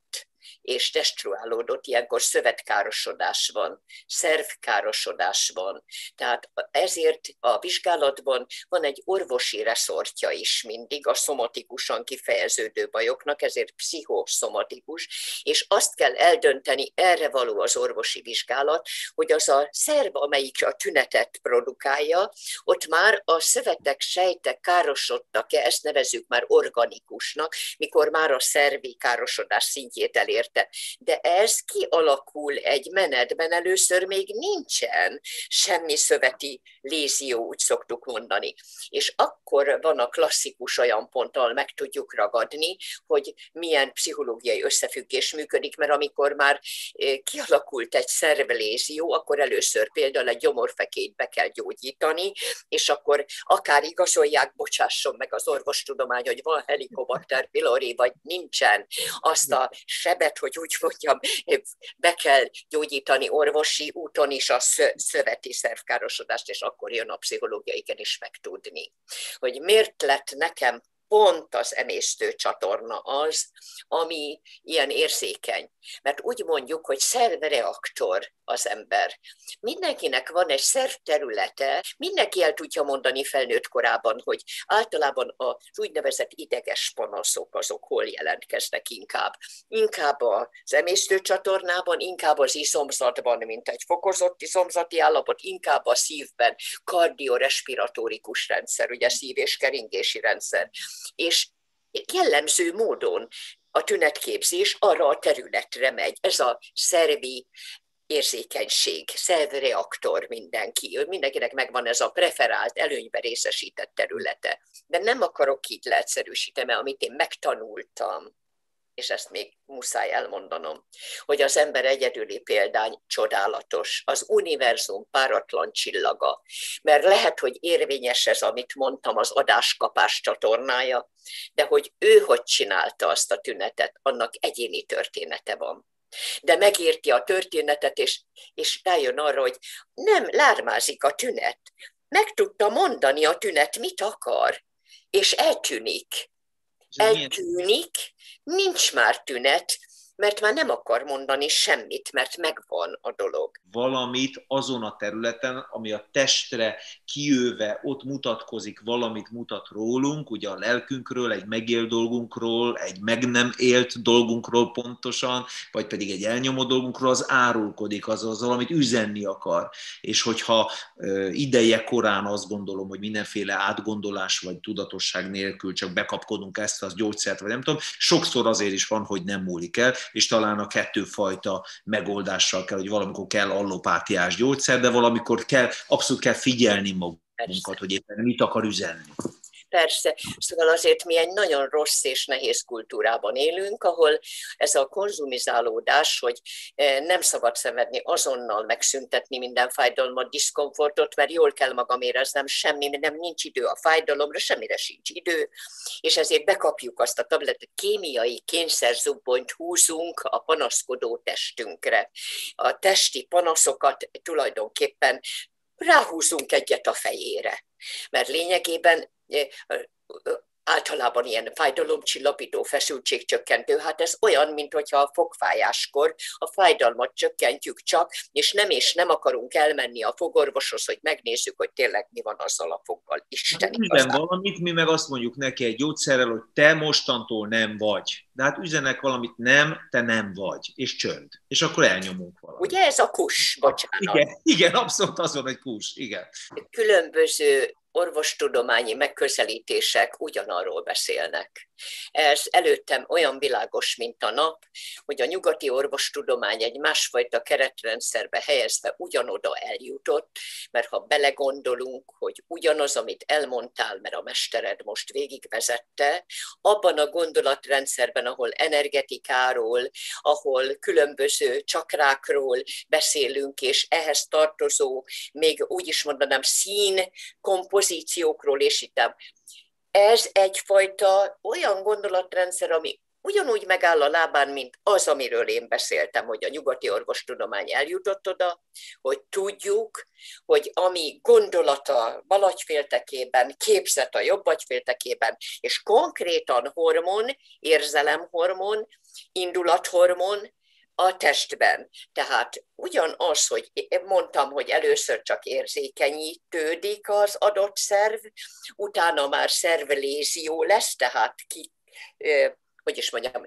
és testruálódott, ilyenkor szövetkárosodás van, szervkárosodás van. Tehát ezért a vizsgálatban van egy orvosi reszortja is mindig a szomatikusan kifejeződő bajoknak, ezért pszichoszomatikus, és azt kell eldönteni, erre való az orvosi vizsgálat, hogy az a szerv, amelyik a tünetet produkálja, ott már a szövetek, sejtek károsodtak-e, ezt nevezük már organikusnak, mikor már a szervi károsodás szintjét elér érte. De ez kialakul egy menetben, először még nincsen semmi szöveti lézió, úgy szoktuk mondani. És akkor van a klasszikus olyan pont, ahol meg tudjuk ragadni, hogy milyen pszichológiai összefüggés működik, mert amikor már eh, kialakult egy szervlézió, akkor először például egy gyomorfekélyt be kell gyógyítani, és akkor akár igazolják, bocsásson meg az orvostudomány, hogy van helikobakter pylori, vagy nincsen, azt a sebet hogy úgy mondjam, be kell gyógyítani orvosi úton is a szöveti szervkárosodást, és akkor jön a pszichológiai is megtudni. Hogy miért lett nekem pont az emésztő csatorna az, ami ilyen érzékeny. Mert úgy mondjuk, hogy szervreaktor az ember. Mindenkinek van egy szervterülete, mindenki el tudja mondani felnőtt korában, hogy általában az úgynevezett ideges panaszok azok hol jelentkeznek inkább. Inkább az emésztő csatornában, inkább az izomzatban, mint egy fokozott izomzati állapot, inkább a szívben, kardiorespiratórikus rendszer, ugye szív- és keringési rendszer és jellemző módon a tünetképzés arra a területre megy. Ez a szervi érzékenység, szervreaktor mindenki. Mindenkinek megvan ez a preferált, előnybe részesített területe. De nem akarok így leegyszerűsíteni, amit én megtanultam, és ezt még muszáj elmondanom, hogy az ember egyedüli példány csodálatos, az univerzum páratlan csillaga, mert lehet, hogy érvényes ez, amit mondtam, az adáskapás csatornája, de hogy ő hogy csinálta azt a tünetet, annak egyéni története van. De megérti a történetet, és, és rájön arra, hogy nem lármázik a tünet. Meg tudta mondani a tünet, mit akar, és eltűnik. Eltűnik, nincs már tünet, mert már nem akar mondani semmit, mert megvan a dolog. Valamit azon a területen, ami a testre kijöve ott mutatkozik, valamit mutat rólunk, ugye a lelkünkről, egy megélt dolgunkról, egy meg nem élt dolgunkról pontosan, vagy pedig egy elnyomó dolgunkról, az árulkodik, az az valamit üzenni akar. És hogyha ideje korán azt gondolom, hogy mindenféle átgondolás vagy tudatosság nélkül csak bekapkodunk ezt az gyógyszert, vagy nem tudom, sokszor azért is van, hogy nem múlik el, és talán a kettőfajta megoldással kell, hogy valamikor kell allopátiás gyógyszer, de valamikor kell, abszolút kell figyelni magunkat, hogy éppen mit akar üzenni. Persze, szóval azért mi egy nagyon rossz és nehéz kultúrában élünk, ahol ez a konzumizálódás, hogy eh, nem szabad szenvedni, azonnal megszüntetni minden fájdalmat, diszkomfortot, mert jól kell magam éreznem, semmi, nem nincs idő a fájdalomra, semmire sincs idő, és ezért bekapjuk azt a tabletet, kémiai kényszerzubbonyt húzunk a panaszkodó testünkre. A testi panaszokat tulajdonképpen ráhúzunk egyet a fejére. Mert lényegében általában ilyen fájdalomcsillapító, feszültségcsökkentő, hát ez olyan, mint hogyha a fogfájáskor a fájdalmat csökkentjük csak, és nem és nem akarunk elmenni a fogorvoshoz, hogy megnézzük, hogy tényleg mi van azzal a foggal. Isten hát, üzen valamit, mi meg azt mondjuk neki egy gyógyszerrel, hogy te mostantól nem vagy. De hát üzenek valamit nem, te nem vagy, és csönd. És akkor elnyomunk valamit. Ugye ez a kus, bocsánat. Igen, igen abszolút az van, egy kus, igen. Különböző orvostudományi megközelítések ugyanarról beszélnek. Ez előttem olyan világos, mint a nap, hogy a nyugati orvostudomány egy másfajta keretrendszerbe helyezve ugyanoda eljutott, mert ha belegondolunk, hogy ugyanaz, amit elmondtál, mert a mestered most végigvezette, abban a gondolatrendszerben, ahol energetikáról, ahol különböző csakrákról beszélünk, és ehhez tartozó, még úgy is mondanám, szín kompozíciókról, és itt ez egyfajta olyan gondolatrendszer, ami ugyanúgy megáll a lábán, mint az, amiről én beszéltem, hogy a nyugati orvostudomány eljutott oda, hogy tudjuk, hogy ami gondolata bal agyféltekében, képzet a jobb agyféltekében, és konkrétan hormon, érzelemhormon, indulathormon, a testben. Tehát ugyanaz, hogy mondtam, hogy először csak érzékenyítődik az adott szerv, utána már szervlézió lesz, tehát ki, hogy is mondjam,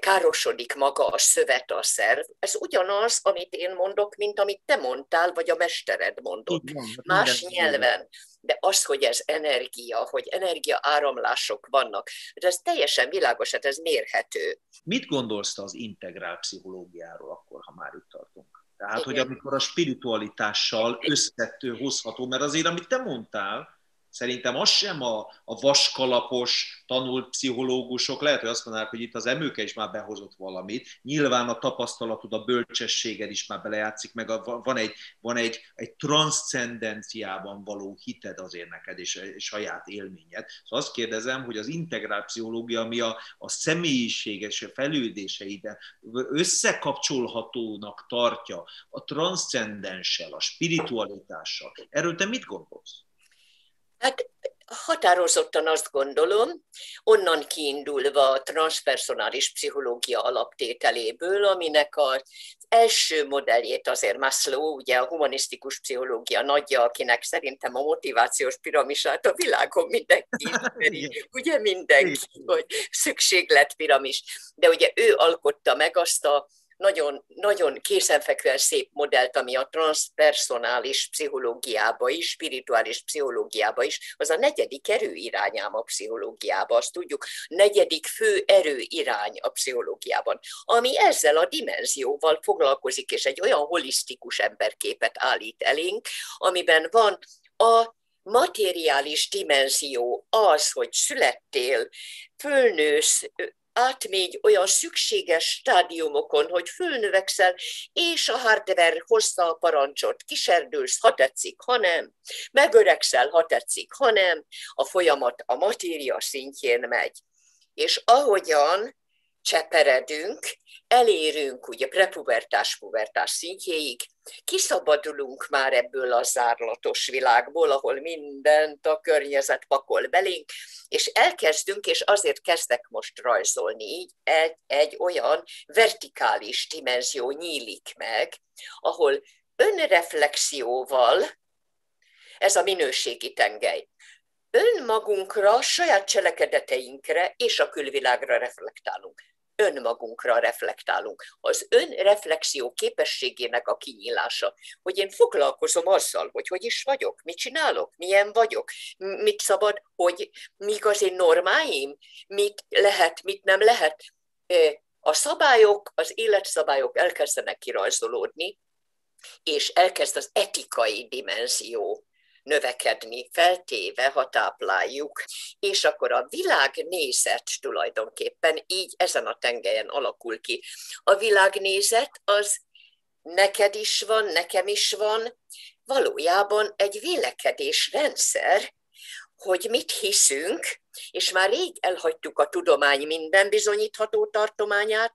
károsodik maga a szövet, a szerv. Ez ugyanaz, amit én mondok, mint amit te mondtál, vagy a mestered mondott. Igen, Más nyelven. De az, hogy ez energia, hogy energia áramlások vannak, ez teljesen világos, hát ez mérhető. Mit gondolsz az integrál pszichológiáról akkor, ha már itt tartunk? Tehát, Igen. hogy amikor a spiritualitással összettő hozható, mert azért, amit te mondtál, Szerintem az sem a, a vaskalapos, tanult pszichológusok, lehet, hogy azt mondanák, hogy itt az emőke is már behozott valamit, nyilván a tapasztalatod, a bölcsességed is már belejátszik, meg a, van egy, van egy, egy transzcendenciában való hited azért neked, és, és saját élményed. Szóval azt kérdezem, hogy az integrál pszichológia, ami a, a személyiséges fejlődéseiben összekapcsolhatónak tartja a transzcendenssel, a spiritualitással, erről te mit gondolsz? Hát határozottan azt gondolom, onnan kiindulva a transpersonális pszichológia alaptételéből, aminek az első modelljét azért Maslow, ugye a humanisztikus pszichológia nagyja, akinek szerintem a motivációs piramisát a világon mindenki <laughs> ismeri, ugye mindenki, hogy szükségletpiramis. De ugye ő alkotta meg azt a nagyon, nagyon kézenfekvően szép modellt, ami a transpersonális pszichológiába is, spirituális pszichológiába is, az a negyedik erőirányám a pszichológiába, azt tudjuk, negyedik fő erőirány a pszichológiában, ami ezzel a dimenzióval foglalkozik, és egy olyan holisztikus emberképet állít elénk, amiben van a materiális dimenzió az, hogy születtél, fölnősz, átmegy olyan szükséges stádiumokon, hogy fölnövekszel, és a hardware hozta a parancsot, kiserdülsz, ha tetszik, ha nem, megöregszel, ha tetszik, ha nem, a folyamat a matéria szintjén megy. És ahogyan cseperedünk, elérünk ugye prepubertás, pubertás szintjéig, kiszabadulunk már ebből a zárlatos világból, ahol mindent a környezet pakol belénk, és elkezdünk, és azért kezdek most rajzolni így, egy, egy olyan vertikális dimenzió nyílik meg, ahol önreflexióval, ez a minőségi tengely, önmagunkra, saját cselekedeteinkre és a külvilágra reflektálunk önmagunkra reflektálunk. Az önreflexió képességének a kinyílása, hogy én foglalkozom azzal, hogy hogy is vagyok, mit csinálok, milyen vagyok, mit szabad, hogy mik az én normáim, mit lehet, mit nem lehet. A szabályok, az életszabályok elkezdenek kirajzolódni, és elkezd az etikai dimenzió növekedni, feltéve, ha tápláljuk. És akkor a világnézet tulajdonképpen így ezen a tengelyen alakul ki. A világnézet az neked is van, nekem is van, valójában egy vélekedésrendszer, hogy mit hiszünk, és már rég elhagytuk a tudomány minden bizonyítható tartományát,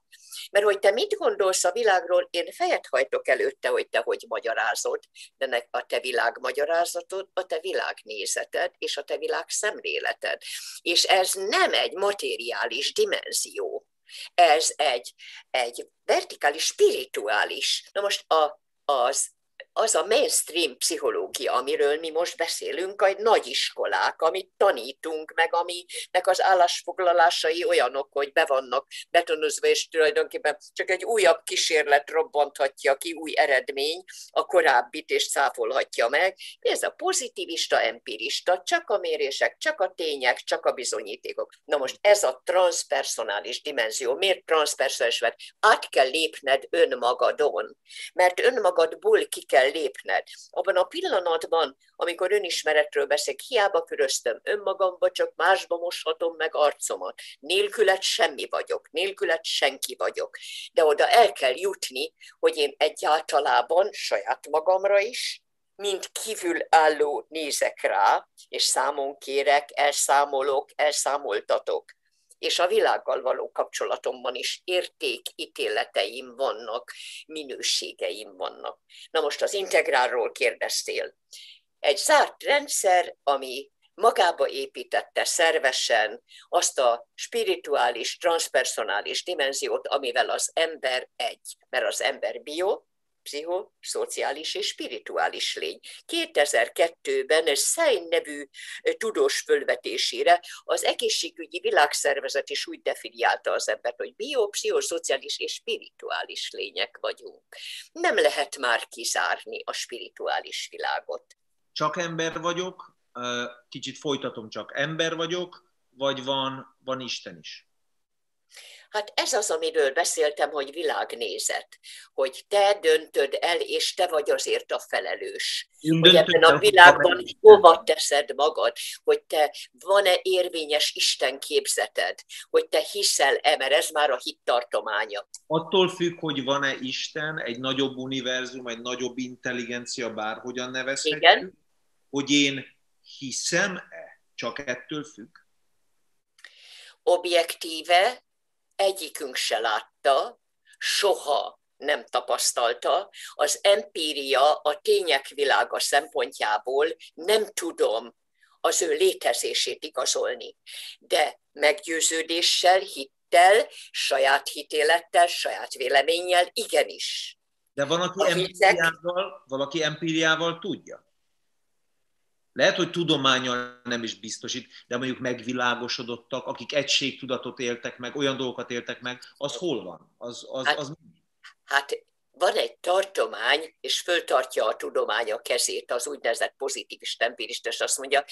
mert hogy te mit gondolsz a világról, én fejet hajtok előtte, hogy te hogy magyarázod, de a te világmagyarázatod, a te világnézeted és a te világ szemléleted. És ez nem egy materiális dimenzió, ez egy, egy vertikális, spirituális. Na most a, az az a mainstream pszichológia, amiről mi most beszélünk, a nagyiskolák, amit tanítunk, meg aminek az állásfoglalásai olyanok, hogy be vannak betonozva, és tulajdonképpen csak egy újabb kísérlet robbanthatja ki új eredmény, a korábbit és száfolhatja meg. Ez a pozitivista, empirista, csak a mérések, csak a tények, csak a bizonyítékok. Na most ez a transpersonális dimenzió, miért transpersonális? Mert át kell lépned önmagadon, mert önmagadból ki kell kell lépned. Abban a pillanatban, amikor önismeretről beszélek, hiába köröztöm önmagamba, csak másba moshatom meg arcomat. Nélkület semmi vagyok, nélkület senki vagyok. De oda el kell jutni, hogy én egyáltalában saját magamra is, mint kívülálló nézek rá, és számon kérek, elszámolok, elszámoltatok és a világgal való kapcsolatomban is értékítéleteim vannak, minőségeim vannak. Na most az integrálról kérdeztél. Egy zárt rendszer, ami magába építette szervesen azt a spirituális, transpersonális dimenziót, amivel az ember egy, mert az ember bio, pszichoszociális és spirituális lény. 2002-ben egy Sein nevű tudós fölvetésére az egészségügyi világszervezet is úgy definiálta az embert, hogy bio, pszichoszociális és spirituális lények vagyunk. Nem lehet már kizárni a spirituális világot. Csak ember vagyok, kicsit folytatom, csak ember vagyok, vagy van, van Isten is? Hát ez az, amiről beszéltem, hogy világnézet, hogy te döntöd el, és te vagy azért a felelős. Én hogy ebben a világban hova teszed magad, hogy te van-e érvényes Isten képzeted, hogy te hiszel-e, mert ez már a hittartománya. Attól függ, hogy van-e Isten, egy nagyobb univerzum, egy nagyobb intelligencia, bárhogyan nevezhetjük, Igen. hogy én hiszem-e, csak ettől függ? Objektíve egyikünk se látta, soha nem tapasztalta, az empíria a tények világa szempontjából nem tudom az ő létezését igazolni. De meggyőződéssel, hittel, saját hitélettel, saját véleménnyel igenis. De van, aki, empíriával, valaki empíriával tudja? Lehet, hogy tudományal nem is biztosít, de mondjuk megvilágosodottak, akik egységtudatot éltek meg, olyan dolgokat éltek meg, az hol van? Az, az, hát, az... hát van egy tartomány, és föltartja a tudomány a kezét, az úgynevezett pozitív empirist, és azt mondja,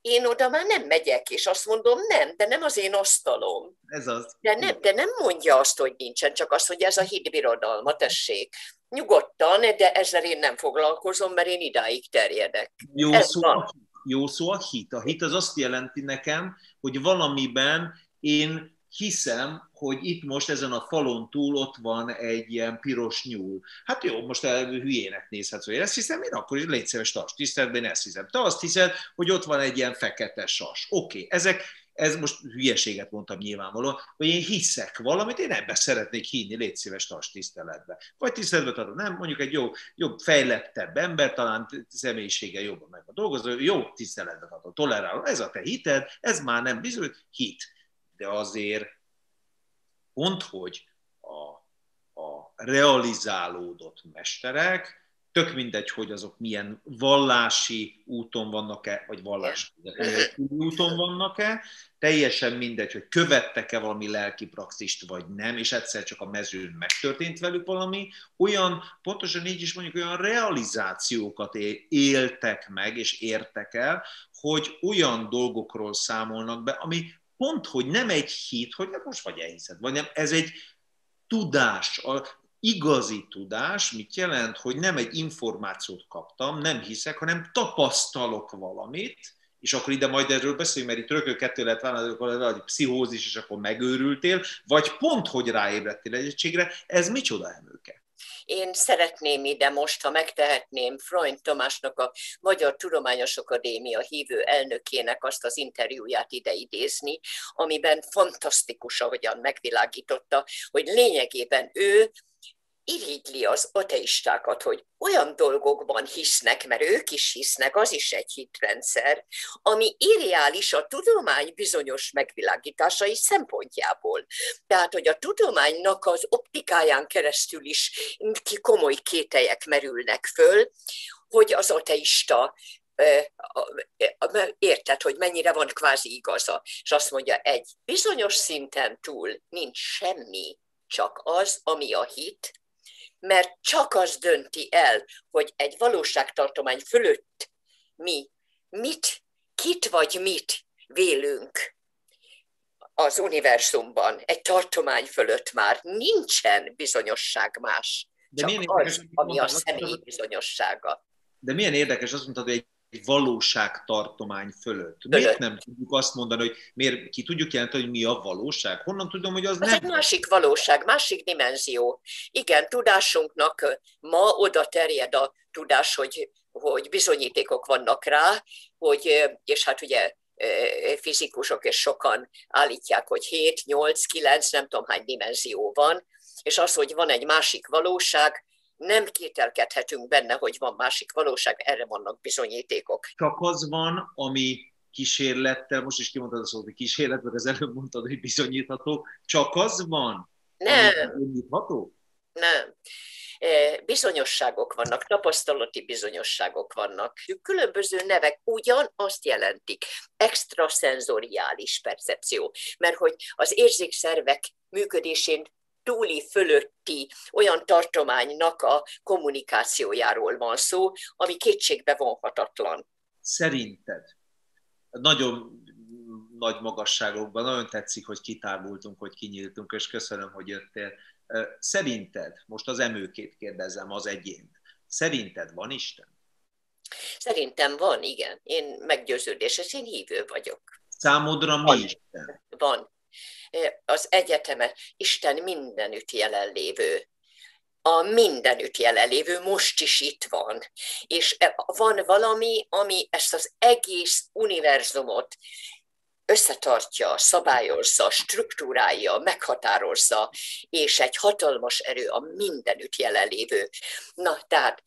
én oda már nem megyek, és azt mondom, nem, de nem az én asztalom. Ez az. De nem, de nem mondja azt, hogy nincsen, csak azt, hogy ez a hitbirodalma, tessék. Nyugodtan, de ezzel én nem foglalkozom, mert én idáig terjedek. Jó ez szó, van. jó szó a hit. A hit az azt jelenti nekem, hogy valamiben én hiszem, hogy itt most ezen a falon túl ott van egy ilyen piros nyúl. Hát jó, most hülyének nézhetsz, hogy ezt hiszem, én akkor is légy szíves, tarts tiszteletben, ezt hiszem. Te azt hiszed, hogy ott van egy ilyen fekete sas. Oké, okay. ezek, ez most hülyeséget mondtam nyilvánvalóan, hogy én hiszek valamit, én ebben szeretnék hinni, légy szíves, tarts tiszteletbe. Vagy tiszteletbe tartod, nem, mondjuk egy jó, jobb, fejlettebb ember, talán személyisége jobban meg a dolgozó, jó tiszteletbe tartod, toleráló, ez a te hited, ez már nem bizony hit. De azért pont, hogy a, a realizálódott mesterek, tök mindegy, hogy azok milyen vallási úton vannak-e, vagy vallási úton vannak-e, teljesen mindegy, hogy követtek-e valami lelki praxist, vagy nem, és egyszer csak a mezőn megtörtént velük valami, olyan, pontosan így is mondjuk olyan realizációkat éltek meg, és értek el, hogy olyan dolgokról számolnak be, ami pont, hogy nem egy hit, hogy hát most vagy elhiszed, vagy nem, ez egy tudás, igazi tudás mit jelent, hogy nem egy információt kaptam, nem hiszek, hanem tapasztalok valamit, és akkor ide majd erről beszéljünk, mert itt rögtön kettő lehet válni, hogy pszichózis, és akkor megőrültél, vagy pont, hogy ráébredtél egy egységre, ez micsoda emőke? Én szeretném ide most, ha megtehetném, Freund Tamásnak a Magyar Tudományos Akadémia hívő elnökének azt az interjúját ide idézni, amiben fantasztikus, ahogyan megvilágította, hogy lényegében ő irigyli az ateistákat, hogy olyan dolgokban hisznek, mert ők is hisznek, az is egy hitrendszer, ami irreális a tudomány bizonyos megvilágításai szempontjából. Tehát, hogy a tudománynak az optikáján keresztül is komoly kételyek merülnek föl, hogy az ateista érted, hogy mennyire van kvázi igaza. És azt mondja, egy bizonyos szinten túl nincs semmi, csak az, ami a hit, mert csak az dönti el, hogy egy valóságtartomány fölött mi mit, kit vagy mit vélünk az univerzumban, egy tartomány fölött már nincsen bizonyosság más. De csak az, ami a személy bizonyossága. De milyen érdekes, azt mondtad, hogy egy egy valóságtartomány fölött. Miért nem tudjuk azt mondani, hogy miért ki tudjuk jelenteni, hogy mi a valóság? Honnan tudom, hogy az, az nem? egy másik valóság, másik dimenzió. Igen, tudásunknak ma oda terjed a tudás, hogy, hogy bizonyítékok vannak rá, hogy, és hát ugye fizikusok és sokan állítják, hogy 7, 8, 9, nem tudom hány dimenzió van, és az, hogy van egy másik valóság, nem kételkedhetünk benne, hogy van másik valóság, erre vannak bizonyítékok. Csak az van, ami kísérlettel, most is kimondtad a szót, hogy kísérlet, meg az előbb mondtad, hogy bizonyítható, csak az van, nem. bizonyítható? Nem. E, bizonyosságok vannak, tapasztalati bizonyosságok vannak. Különböző nevek ugyan azt jelentik. Extraszenzoriális percepció, mert hogy az érzékszervek működésén túli fölötti olyan tartománynak a kommunikációjáról van szó, ami kétségbe vonhatatlan. Szerinted nagyon nagy magasságokban, nagyon tetszik, hogy kitávultunk, hogy kinyíltunk, és köszönöm, hogy jöttél. Szerinted, most az emőkét kérdezem, az egyént, szerinted van Isten? Szerintem van, igen. Én meggyőződéses, én hívő vagyok. Számodra mi van. Isten? Van az egyetemet, Isten mindenütt jelenlévő a mindenütt jelenlévő, most is itt van. És e, van valami, ami ezt az egész univerzumot összetartja, szabályozza, struktúrálja, meghatározza, és egy hatalmas erő a mindenütt jelenlévő. Na, tehát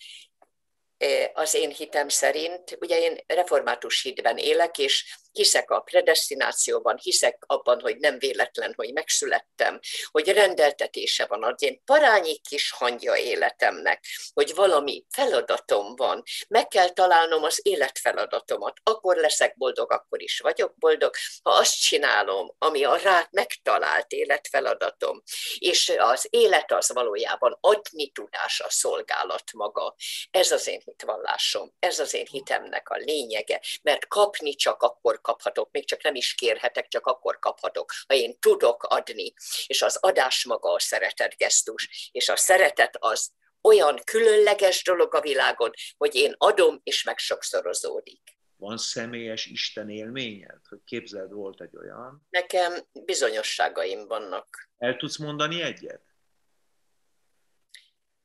az én hitem szerint, ugye én református hitben élek, és hiszek a predestinációban, hiszek abban, hogy nem véletlen, hogy megszülettem, hogy rendeltetése van az én parányi kis hangja életemnek, hogy valami feladatom van, meg kell találnom az életfeladatomat, akkor leszek boldog, akkor is vagyok boldog, ha azt csinálom, ami a rá megtalált életfeladatom, és az élet az valójában adni tudás a szolgálat maga. Ez az én hitvallásom, ez az én hitemnek a lényege, mert kapni csak akkor kaphatok, még csak nem is kérhetek, csak akkor kaphatok, ha én tudok adni. És az adás maga a szeretet gesztus, és a szeretet az olyan különleges dolog a világon, hogy én adom, és meg sokszorozódik. Van személyes Isten élményed, hogy képzeld volt egy olyan? Nekem bizonyosságaim vannak. El tudsz mondani egyet?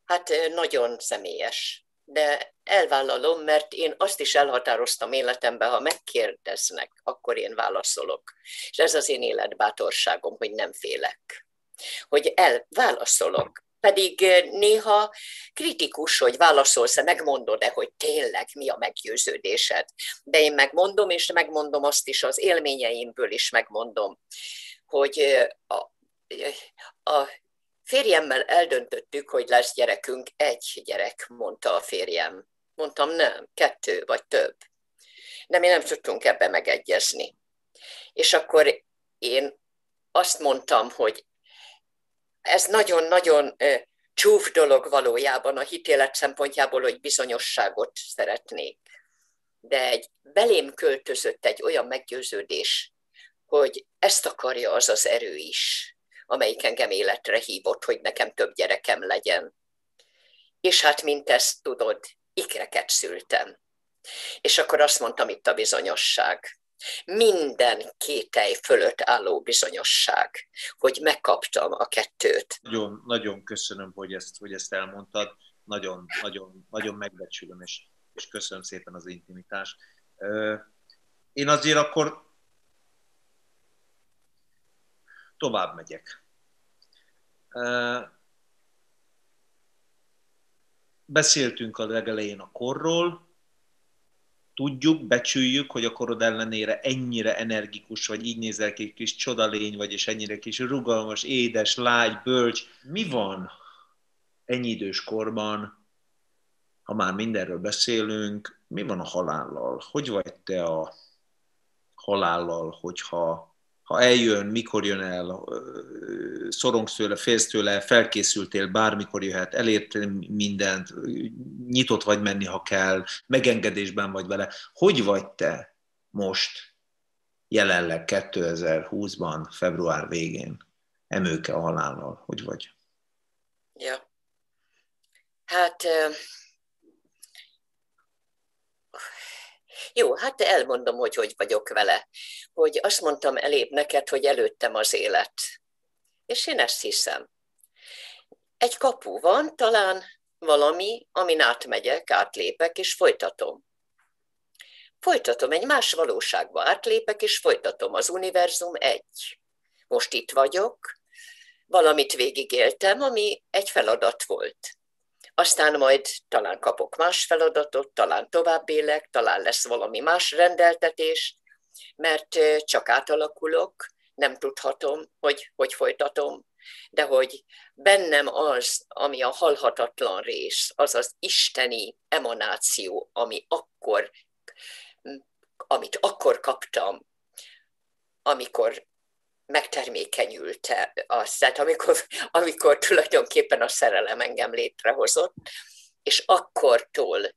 Hát nagyon személyes. De elvállalom, mert én azt is elhatároztam életemben, ha megkérdeznek, akkor én válaszolok. És ez az én életbátorságom, hogy nem félek. Hogy elválaszolok. Pedig néha kritikus, hogy válaszolsz-e, megmondod-e, hogy tényleg mi a meggyőződésed. De én megmondom, és megmondom azt is, az élményeimből is megmondom, hogy a, a Férjemmel eldöntöttük, hogy lesz gyerekünk, egy gyerek, mondta a férjem. Mondtam, nem, kettő vagy több. De mi nem tudtunk ebbe megegyezni. És akkor én azt mondtam, hogy ez nagyon-nagyon csúf dolog valójában a hitélet szempontjából, hogy bizonyosságot szeretnék. De egy belém költözött egy olyan meggyőződés, hogy ezt akarja az az erő is, amelyik engem életre hívott, hogy nekem több gyerekem legyen. És hát, mint ezt tudod, ikreket szültem. És akkor azt mondtam itt a bizonyosság. Minden kételj fölött álló bizonyosság, hogy megkaptam a kettőt. Nagyon, nagyon köszönöm, hogy ezt, hogy ezt elmondtad. Nagyon, nagyon, nagyon megbecsülöm, és, és köszönöm szépen az intimitást. Én azért akkor tovább megyek. Beszéltünk a legelején a korról, tudjuk, becsüljük, hogy a korod ellenére ennyire energikus vagy, így nézel ki, kis csodalény vagy, és ennyire kis rugalmas, édes, lágy, bölcs. Mi van ennyi idős korban, ha már mindenről beszélünk, mi van a halállal? Hogy vagy te a halállal, hogyha ha eljön, mikor jön el, szorongsz tőle, félsz tőle, felkészültél, bármikor jöhet, elért mindent, nyitott vagy menni, ha kell, megengedésben vagy vele. Hogy vagy te most, jelenleg 2020-ban, február végén, emőke halállal? Hogy vagy? Ja. Hát jó, hát elmondom, hogy hogy vagyok vele. Hogy azt mondtam elébb neked, hogy előttem az élet. És én ezt hiszem. Egy kapu van, talán valami, amin átmegyek, átlépek, és folytatom. Folytatom, egy más valóságba átlépek, és folytatom. Az univerzum egy. Most itt vagyok, valamit végigéltem, ami egy feladat volt aztán majd talán kapok más feladatot, talán tovább élek, talán lesz valami más rendeltetés, mert csak átalakulok, nem tudhatom, hogy hogy folytatom, de hogy bennem az, ami a halhatatlan rész, az az isteni emanáció, ami akkor, amit akkor kaptam, amikor megtermékenyült az, tehát amikor, amikor tulajdonképpen a szerelem engem létrehozott, és akkortól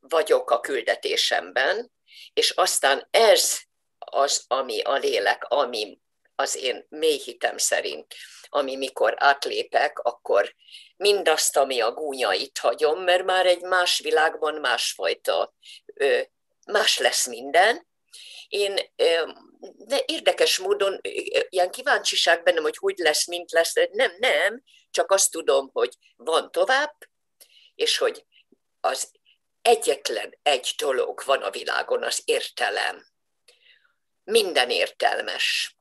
vagyok a küldetésemben, és aztán ez az, ami a lélek, ami az én mély hitem szerint, ami mikor átlépek, akkor mindazt, ami a gúnyait hagyom, mert már egy más világban másfajta, más lesz minden. Én de érdekes módon ilyen kíváncsiság bennem, hogy hogy lesz, mint lesz. Nem, nem, csak azt tudom, hogy van tovább, és hogy az egyetlen egy dolog van a világon, az értelem. Minden értelmes.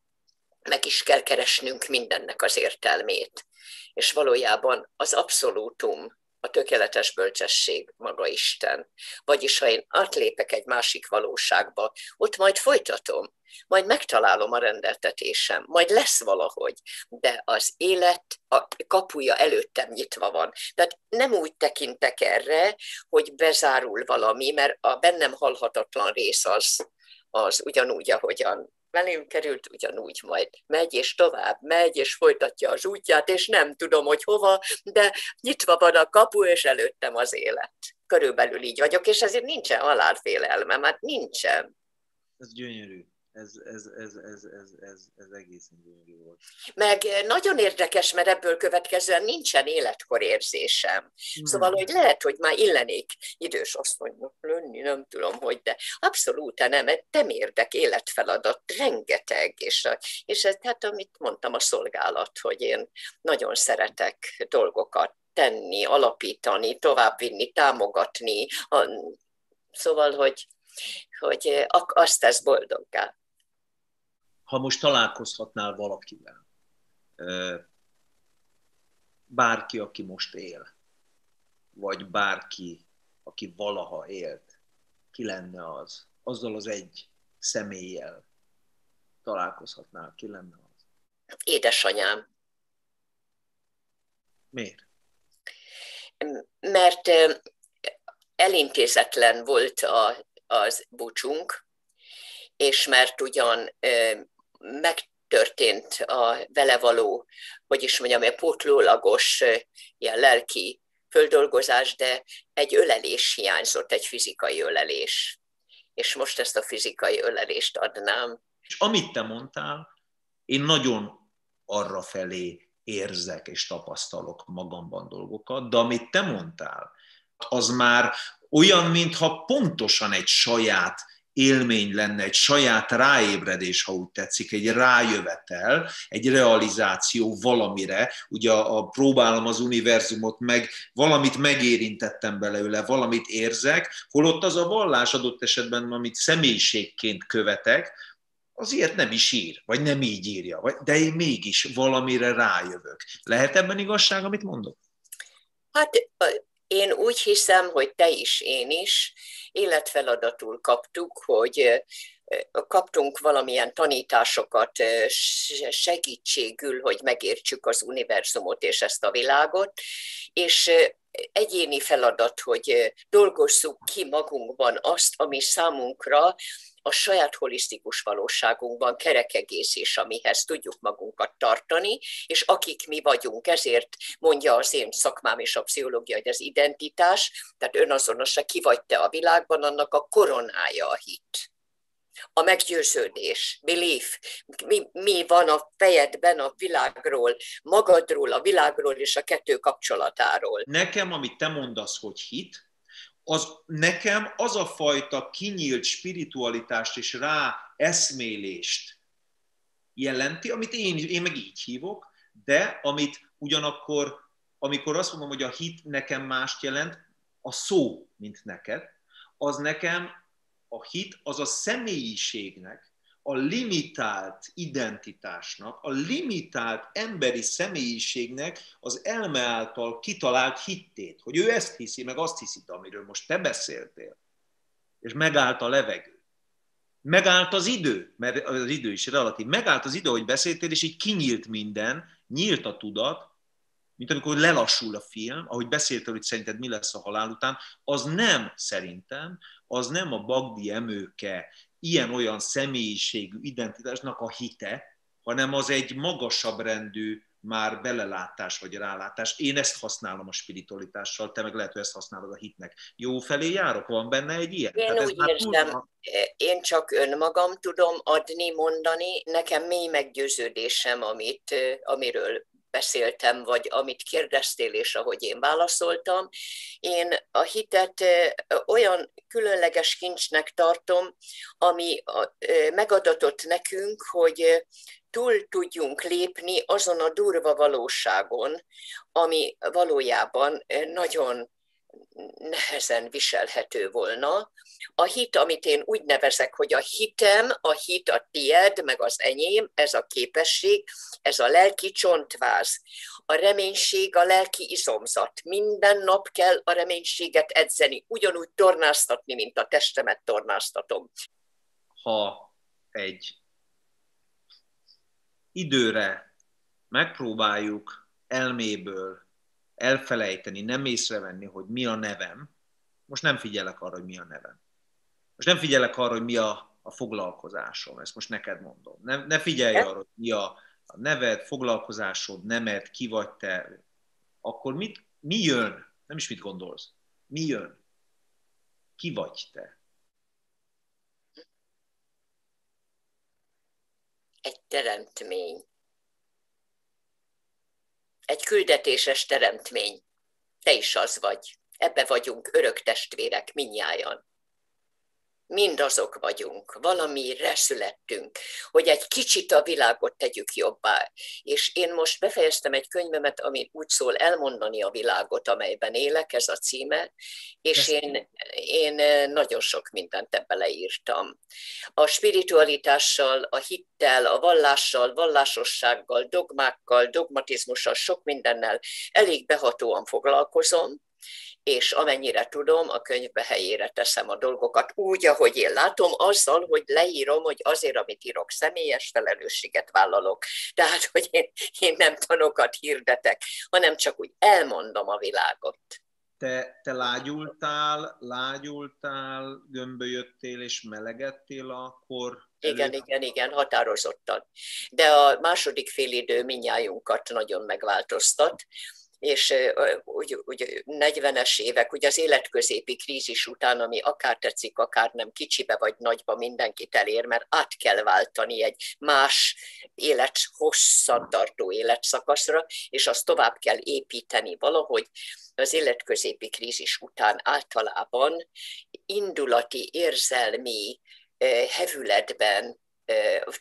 Meg is kell keresnünk mindennek az értelmét. És valójában az abszolútum a tökéletes bölcsesség maga Isten. Vagyis ha én átlépek egy másik valóságba, ott majd folytatom, majd megtalálom a rendeltetésem, majd lesz valahogy, de az élet a kapuja előttem nyitva van. Tehát nem úgy tekintek erre, hogy bezárul valami, mert a bennem halhatatlan rész az, az ugyanúgy, ahogyan velém került, ugyanúgy majd megy, és tovább megy, és folytatja az útját, és nem tudom, hogy hova, de nyitva van a kapu, és előttem az élet. Körülbelül így vagyok, és ezért nincsen halálfélelmem, hát nincsen. Ez gyönyörű ez, ez, ez, ez, ez, ez, ez egészen gyönyörű volt. Meg nagyon érdekes, mert ebből következően nincsen életkor érzésem. Hmm. Szóval, hogy lehet, hogy már illenék idős asszonynak lenni, nem tudom, hogy, de abszolút nem, nem érdek életfeladat, rengeteg, és, és ez, hát amit mondtam a szolgálat, hogy én nagyon szeretek dolgokat tenni, alapítani, továbbvinni, támogatni. Szóval, hogy, hogy azt tesz boldoggá. Ha most találkozhatnál valakivel, bárki, aki most él, vagy bárki, aki valaha élt, ki lenne az? Azzal az egy személlyel találkozhatnál, ki lenne az? Édesanyám. Miért? Mert elintézetlen volt a, az búcsunk, és mert ugyan megtörtént a vele való, hogy is mondjam, egy pótlólagos ilyen lelki földolgozás, de egy ölelés hiányzott, egy fizikai ölelés. És most ezt a fizikai ölelést adnám. És amit te mondtál, én nagyon arra felé érzek és tapasztalok magamban dolgokat, de amit te mondtál, az már olyan, mintha pontosan egy saját élmény lenne, egy saját ráébredés, ha úgy tetszik, egy rájövetel, egy realizáció valamire. Ugye a, a próbálom az univerzumot meg, valamit megérintettem belőle, valamit érzek, holott az a vallás adott esetben, amit személyiségként követek, az ilyet nem is ír, vagy nem így írja, de én mégis valamire rájövök. Lehet ebben igazság, amit mondok? Hát én úgy hiszem, hogy te is, én is életfeladatul kaptuk, hogy kaptunk valamilyen tanításokat segítségül, hogy megértsük az univerzumot és ezt a világot, és egyéni feladat, hogy dolgozzuk ki magunkban azt, ami számunkra a saját holisztikus valóságunkban kerekegész is, amihez tudjuk magunkat tartani, és akik mi vagyunk, ezért mondja az én szakmám és a pszichológia, hogy az identitás, tehát önazonos, ki vagy te a világban, annak a koronája a hit a meggyőződés, belief, mi, mi van a fejedben a világról, magadról, a világról és a kettő kapcsolatáról. Nekem, amit te mondasz, hogy hit, az nekem az a fajta kinyílt spiritualitást és rá eszmélést jelenti, amit én, én meg így hívok, de amit ugyanakkor, amikor azt mondom, hogy a hit nekem mást jelent, a szó, mint neked, az nekem a hit, az a személyiségnek a limitált identitásnak, a limitált emberi személyiségnek az elme által kitalált hittét, hogy ő ezt hiszi, meg azt hiszi, amiről most te beszéltél. És megállt a levegő. Megállt az idő, mert az idő is relatív. Megállt az idő, hogy beszéltél, és így kinyílt minden, nyílt a tudat, mint amikor lelassul a film, ahogy beszéltél, hogy szerinted mi lesz a halál után, az nem szerintem, az nem a Bagdi emőke ilyen-olyan személyiségű identitásnak a hite, hanem az egy magasabb rendű már belelátás vagy rálátás. Én ezt használom a spiritualitással, te meg lehet, hogy ezt használod a hitnek. Jó felé járok? Van benne egy ilyen? Én Tehát úgy érzem, én csak önmagam tudom adni, mondani. Nekem mély meggyőződésem, amit, amiről beszéltem, vagy amit kérdeztél, és ahogy én válaszoltam. Én a hitet olyan különleges kincsnek tartom, ami megadatott nekünk, hogy túl tudjunk lépni azon a durva valóságon, ami valójában nagyon nehezen viselhető volna. A hit, amit én úgy nevezek, hogy a hitem, a hit a tied, meg az enyém, ez a képesség, ez a lelki csontváz. A reménység a lelki izomzat. Minden nap kell a reménységet edzeni, ugyanúgy tornáztatni, mint a testemet tornáztatom. Ha egy időre megpróbáljuk elméből elfelejteni, nem észrevenni, hogy mi a nevem, most nem figyelek arra, hogy mi a nevem. Most nem figyelek arra, hogy mi a, a foglalkozásom, ezt most neked mondom. Ne, ne figyelj arra, hogy mi a, a neved, foglalkozásod, nemed, ki vagy te. Akkor mit, mi jön? Nem is mit gondolsz. Mi jön? Ki vagy te? Egy teremtmény egy küldetéses teremtmény. Te is az vagy. Ebbe vagyunk örök testvérek, minnyájan. Mind azok vagyunk, valamire születtünk, hogy egy kicsit a világot tegyük jobbá. És én most befejeztem egy könyvemet, ami úgy szól elmondani a világot, amelyben élek, ez a címe, és én, én nagyon sok mindent ebbe leírtam. A spiritualitással, a hittel, a vallással, vallásossággal, dogmákkal, dogmatizmussal, sok mindennel elég behatóan foglalkozom, és amennyire tudom, a könyvbe helyére teszem a dolgokat úgy, ahogy én látom, azzal, hogy leírom, hogy azért, amit írok, személyes felelősséget vállalok. Tehát, hogy én, én nem tanokat hirdetek, hanem csak úgy elmondom a világot. Te, te lágyultál, lágyultál, gömbölyöttél és melegedtél akkor? Igen, igen, igen, határozottan. De a második félidő minnyájunkat nagyon megváltoztat és úgy, úgy 40-es évek, ugye az életközépi krízis után, ami akár tetszik, akár nem kicsibe vagy nagyba mindenkit elér, mert át kell váltani egy más élet, hosszantartó életszakaszra, és azt tovább kell építeni valahogy. Az életközépi krízis után általában indulati, érzelmi hevületben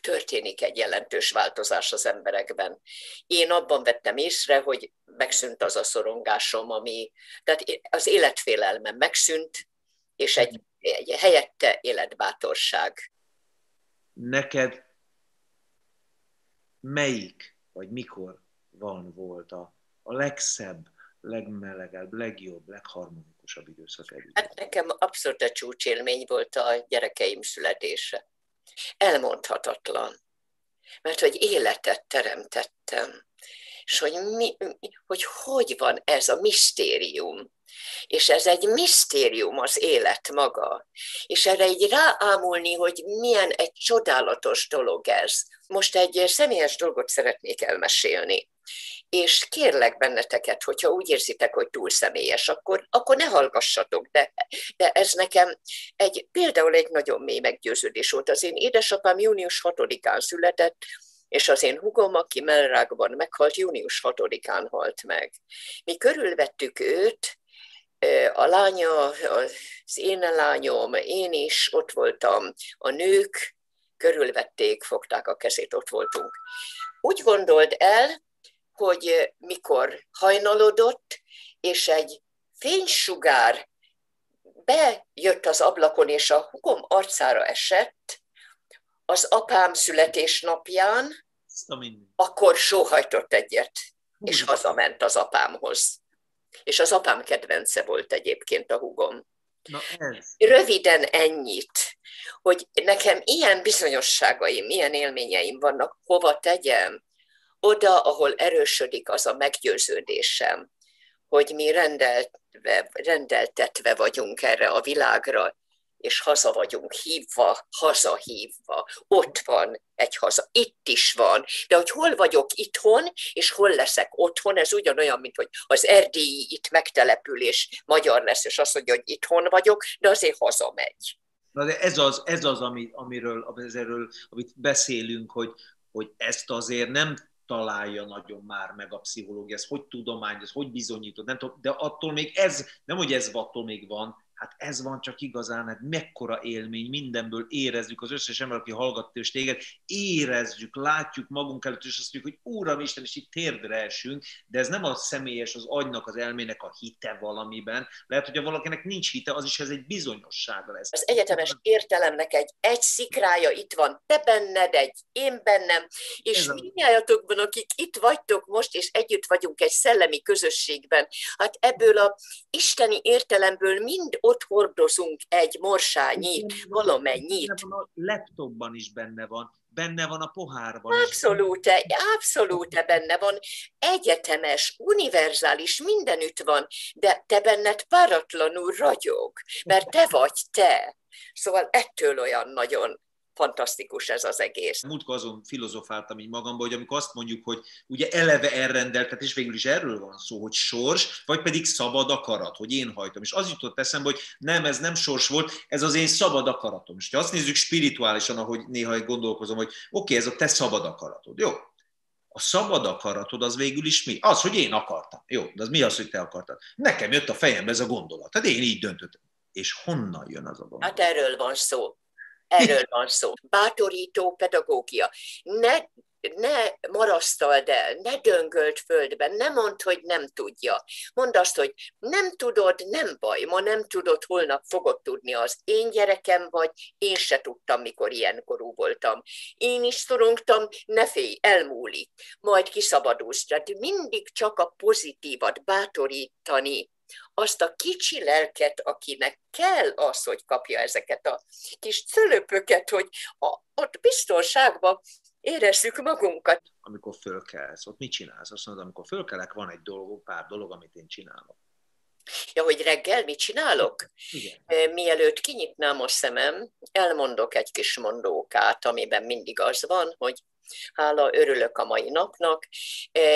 történik egy jelentős változás az emberekben. Én abban vettem észre, hogy megszűnt az a szorongásom, ami, tehát az életfélelmem megszűnt, és egy, egy helyette életbátorság. Neked melyik, vagy mikor van volt a, a legszebb, legmelegebb, legjobb, legharmonikusabb időszak együtt? Hát nekem abszolút a csúcsélmény volt a gyerekeim születése elmondhatatlan. Mert hogy életet teremtettem, és hogy, mi, hogy hogy van ez a misztérium. És ez egy misztérium az élet maga. És erre egy ráámulni, hogy milyen egy csodálatos dolog ez. Most egy személyes dolgot szeretnék elmesélni és kérlek benneteket, hogyha úgy érzitek, hogy túl személyes, akkor, akkor ne hallgassatok, de, de ez nekem egy, például egy nagyon mély meggyőződés volt. Az én édesapám június 6-án született, és az én hugom, aki mellrágban meghalt, június 6-án halt meg. Mi körülvettük őt, a lánya, az én lányom, én is ott voltam, a nők körülvették, fogták a kezét, ott voltunk. Úgy gondold el, hogy mikor hajnalodott, és egy fénysugár bejött az ablakon, és a hugom arcára esett, az apám születésnapján, akkor sóhajtott egyet, és hazament az apámhoz. És az apám kedvence volt egyébként a hugom. Na ez. Röviden ennyit, hogy nekem ilyen bizonyosságaim, ilyen élményeim vannak, hova tegyem, oda, ahol erősödik az a meggyőződésem, hogy mi rendeltve, rendeltetve vagyunk erre a világra, és haza vagyunk hívva, hazahívva. Ott van egy haza, itt is van. De hogy hol vagyok itthon, és hol leszek otthon, ez ugyanolyan, mint hogy az erdélyi itt megtelepül, magyar lesz, és azt mondja, hogy itthon vagyok, de azért hazamegy. Na de ez az, ez az ami, amiről, erről, amit beszélünk, hogy, hogy ezt azért nem találja nagyon már meg a pszichológia, ez hogy tudomány, ez hogy bizonyítod, nem tudom, de attól még ez, nem hogy ez attól még van, hát ez van csak igazán, hát mekkora élmény, mindenből érezzük, az összes ember, aki hallgatta és téged, érezzük, látjuk magunk előtt, és azt mondjuk, hogy Úram Isten, és itt térdre esünk, de ez nem a személyes, az agynak, az elmének a hite valamiben. Lehet, hogy ha valakinek nincs hite, az is ez egy bizonyossága lesz. Az egyetemes értelemnek egy egy szikrája itt van, te benned egy, én bennem, és mindjáratokban, akik itt vagytok most, és együtt vagyunk egy szellemi közösségben, hát ebből a isteni értelemből mind ott hordozunk egy morsányi, valamennyit. A laptopban is benne van, benne van a pohárban abszolút. Abszolút benne van. Egyetemes, univerzális, mindenütt van, de te benned páratlanul ragyog, mert te vagy te. Szóval ettől olyan nagyon fantasztikus ez az egész. Múltkor azon filozofáltam így magamban, hogy amikor azt mondjuk, hogy ugye eleve elrendeltet, és végül is erről van szó, hogy sors, vagy pedig szabad akarat, hogy én hajtom. És az jutott eszembe, hogy nem, ez nem sors volt, ez az én szabad akaratom. És ha azt nézzük spirituálisan, ahogy néha gondolkozom, hogy oké, okay, ez a te szabad akaratod. Jó, a szabad akaratod az végül is mi? Az, hogy én akartam. Jó, de az mi az, hogy te akartad? Nekem jött a fejembe ez a gondolat. Tehát én így döntöttem és honnan jön az a gondolat? Hát erről van szó. Erről van szó. Bátorító pedagógia. Ne ne marasztald el, ne döngölt földben, ne mondd, hogy nem tudja. Mondd azt, hogy nem tudod, nem baj, ma nem tudod, holnap fogod tudni az én gyerekem vagy, én se tudtam, mikor ilyen korú voltam. Én is szorongtam, ne félj, elmúlik, majd kiszabadulsz. Tehát mindig csak a pozitívat bátorítani, azt a kicsi lelket, akinek kell az, hogy kapja ezeket a kis cölöpöket, hogy a, ott biztonságban érezzük magunkat. Amikor fölkelsz, ott mit csinálsz? Azt mondod, amikor fölkelek, van egy dolog, pár dolog, amit én csinálok. Ja, hogy reggel mit csinálok? Igen. Mielőtt kinyitnám a szemem, elmondok egy kis mondókát, amiben mindig az van, hogy hála, örülök a mai napnak.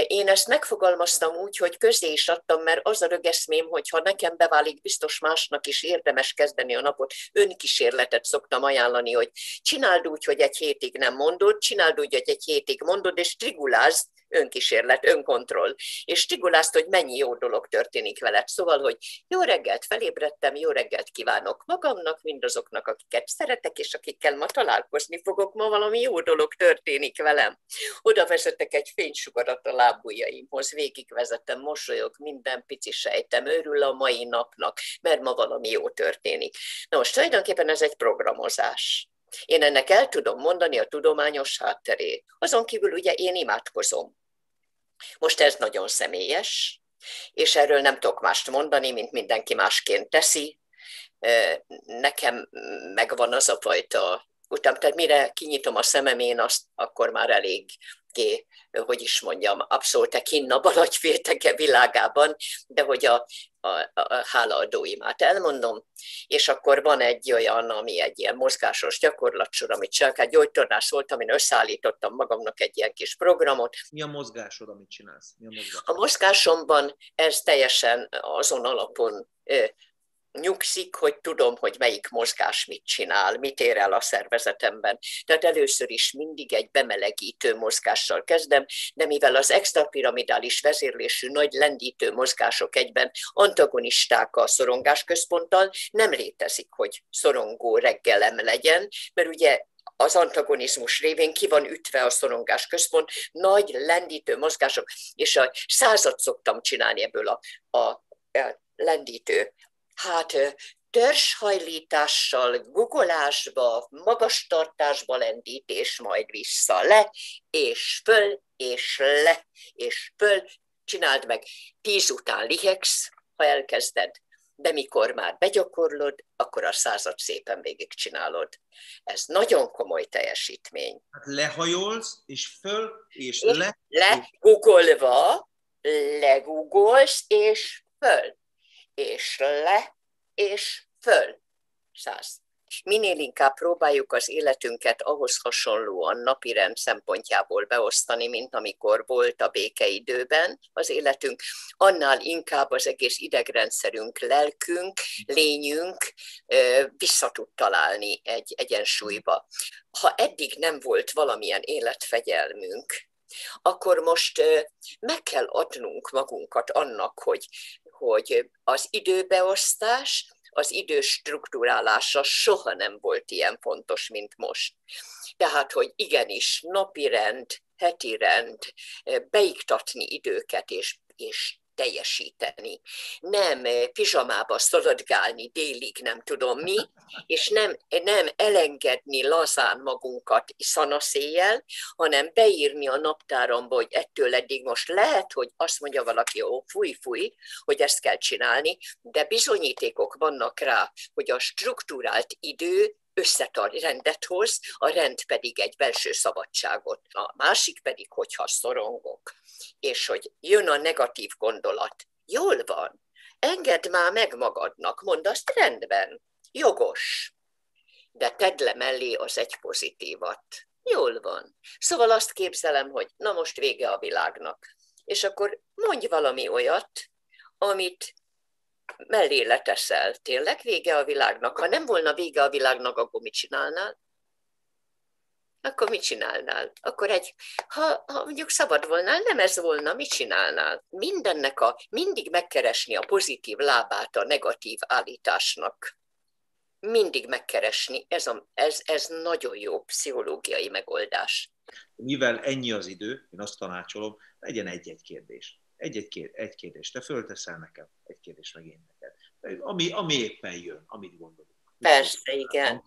Én ezt megfogalmaztam úgy, hogy közé is adtam, mert az a rögeszmém, hogy ha nekem beválik, biztos másnak is érdemes kezdeni a napot. Önkísérletet szoktam ajánlani, hogy csináld úgy, hogy egy hétig nem mondod, csináld úgy, hogy egy hétig mondod, és trigulázd, önkísérlet, önkontroll, és trigulázd, hogy mennyi jó dolog történik veled. Szóval, hogy jó reggelt felébredtem, jó reggelt kívánok magamnak, mindazoknak, akiket szeretek, és akikkel ma találkozni fogok, ma valami jó dolog történik velem. Oda vezetek egy fénysugarat a lábujjaimhoz, végigvezetem, mosolyog, minden pici sejtem, örül a mai napnak, mert ma valami jó történik. Na most tulajdonképpen ez egy programozás. Én ennek el tudom mondani a tudományos hátterét. Azon kívül ugye én imádkozom. Most ez nagyon személyes, és erről nem tudok mást mondani, mint mindenki másként teszi. Nekem megvan az a fajta utam, tehát mire kinyitom a szemem, én azt akkor már elég hogy is mondjam, abszolút kinna nagy világában, de hogy a, a, a hálaadóimát elmondom, és akkor van egy olyan, ami egy ilyen mozgásos gyakorlatsor, amit csak egy gyógytornász volt, amin összeállítottam magamnak egy ilyen kis programot. Mi a mozgásod, amit csinálsz? Mi a, mozgásod? a mozgásomban ez teljesen azon alapon nyugszik, hogy tudom, hogy melyik mozgás mit csinál, mit ér el a szervezetemben. Tehát először is mindig egy bemelegítő mozgással kezdem, de mivel az extrapiramidális vezérlésű nagy lendítő mozgások egyben antagonisták a szorongásközponttal, nem létezik, hogy szorongó reggelem legyen, mert ugye az antagonizmus révén ki van ütve a szorongás központ, nagy lendítő mozgások, és a százat szoktam csinálni ebből a, a, a lendítő hát törzshajlítással, gugolásba, magas tartásba lendítés, majd vissza le, és föl, és le, és föl, csináld meg. Tíz után lihegsz, ha elkezded, de mikor már begyakorlod, akkor a százat szépen végigcsinálod. Ez nagyon komoly teljesítmény. Hát lehajolsz, és föl, és le. Legugolva, legugolsz, és föl és le, és föl. Száz. Minél inkább próbáljuk az életünket ahhoz hasonlóan napirend szempontjából beosztani, mint amikor volt a békeidőben az életünk, annál inkább az egész idegrendszerünk, lelkünk, lényünk vissza tud találni egy egyensúlyba. Ha eddig nem volt valamilyen életfegyelmünk, akkor most meg kell adnunk magunkat annak, hogy hogy az időbeosztás, az idő struktúrálása soha nem volt ilyen fontos, mint most. Tehát, hogy igenis napi rend, heti rend, beiktatni időket és, és teljesíteni. Nem eh, pizsamába szaladgálni délig, nem tudom mi, és nem, nem elengedni lazán magunkat szanaszéjjel, hanem beírni a naptáramba, hogy ettől eddig most lehet, hogy azt mondja valaki, jó, fúj, fúj, hogy ezt kell csinálni, de bizonyítékok vannak rá, hogy a struktúrált idő összetart rendet hoz, a rend pedig egy belső szabadságot. A másik pedig, hogyha szorongok, és hogy jön a negatív gondolat. Jól van, engedd már meg magadnak, mondd azt rendben, jogos, de tedd le mellé az egy pozitívat. Jól van. Szóval azt képzelem, hogy na most vége a világnak. És akkor mondj valami olyat, amit mellé leteszel. Tényleg vége a világnak? Ha nem volna vége a világnak, akkor mit csinálnál? Akkor mit csinálnál? Akkor egy, ha, ha mondjuk szabad volnál, nem ez volna, mit csinálnál? Mindennek a, mindig megkeresni a pozitív lábát a negatív állításnak. mindig megkeresni. Ez, a, ez, ez nagyon jó pszichológiai megoldás. Mivel ennyi az idő, én azt tanácsolom, legyen egy-egy kérdés. Egy-egy kérdés, egy kérdés. Te fölteszel nekem, egy kérdés meg én neked. Ami, ami éppen jön, amit gondolunk. Persze, igen.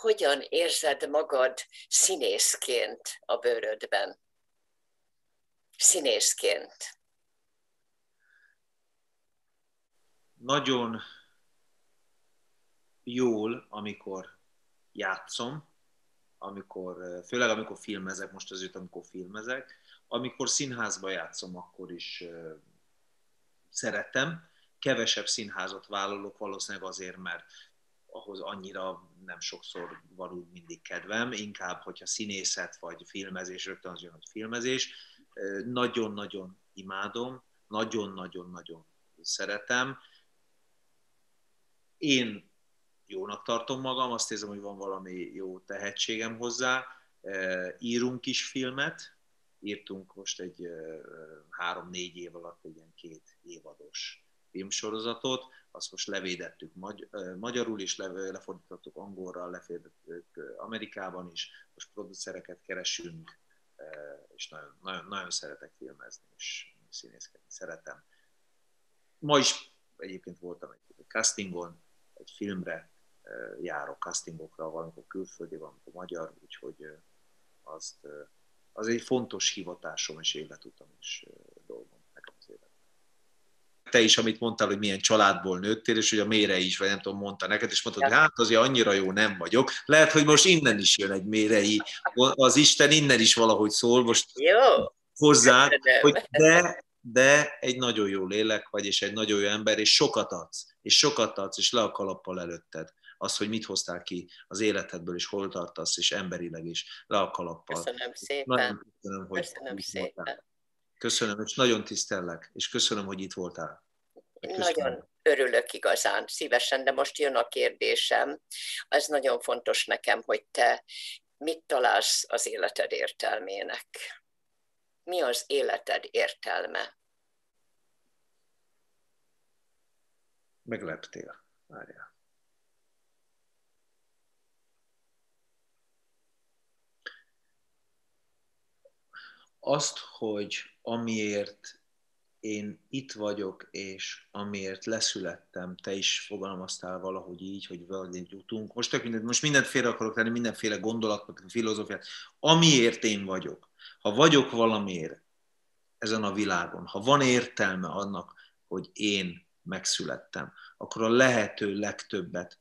Hogyan érzed magad színészként a bőrödben? Színészként. Nagyon jól, amikor játszom, amikor, főleg amikor filmezek, most azért, amikor filmezek, amikor színházba játszom, akkor is szeretem. Kevesebb színházat vállalok valószínűleg azért, mert ahhoz annyira nem sokszor van úgy mindig kedvem, inkább, hogyha színészet vagy filmezés, rögtön az jön, hogy filmezés. Nagyon-nagyon imádom, nagyon-nagyon-nagyon szeretem. Én jónak tartom magam, azt érzem, hogy van valami jó tehetségem hozzá. Írunk is filmet, írtunk most egy három-négy év alatt egy ilyen két évados filmsorozatot, azt most levédettük magy- magyarul is, lefordítottuk angolra, lefordítottuk Amerikában is, most producereket keresünk, és nagyon, nagyon, nagyon szeretek filmezni, és színészkedni szeretem. Ma is egyébként voltam egy castingon, egy filmre járok castingokra, valamikor külföldi, valamikor magyar, úgyhogy azt az egy fontos hivatásom és életutam és dolgom nekem az életben. Te is, amit mondtál, hogy milyen családból nőttél, és hogy a mére is, vagy nem tudom, mondta neked, és mondtad, hogy hát azért annyira jó nem vagyok. Lehet, hogy most innen is jön egy mérei. Az Isten innen is valahogy szól most jó. hozzá, hogy de, de egy nagyon jó lélek vagy, és egy nagyon jó ember, és sokat adsz, és sokat adsz, és le a kalappal előtted az, hogy mit hoztál ki az életedből, és hol tartasz, és emberileg is, le a kalappal. Köszönöm szépen. Nagyon köszönöm, hogy köszönöm szépen. Voltál. Köszönöm, és nagyon tisztellek, és köszönöm, hogy itt voltál. Köszönöm. Nagyon örülök igazán, szívesen, de most jön a kérdésem. Ez nagyon fontos nekem, hogy te mit találsz az életed értelmének? Mi az életed értelme? Megleptél. Várjál. azt, hogy amiért én itt vagyok, és amiért leszülettem, te is fogalmaztál valahogy így, hogy valahogy jutunk. Most tök mindent, most mindent félre akarok tenni, mindenféle gondolatot, filozófiát. Amiért én vagyok, ha vagyok valamiért ezen a világon, ha van értelme annak, hogy én megszülettem, akkor a lehető legtöbbet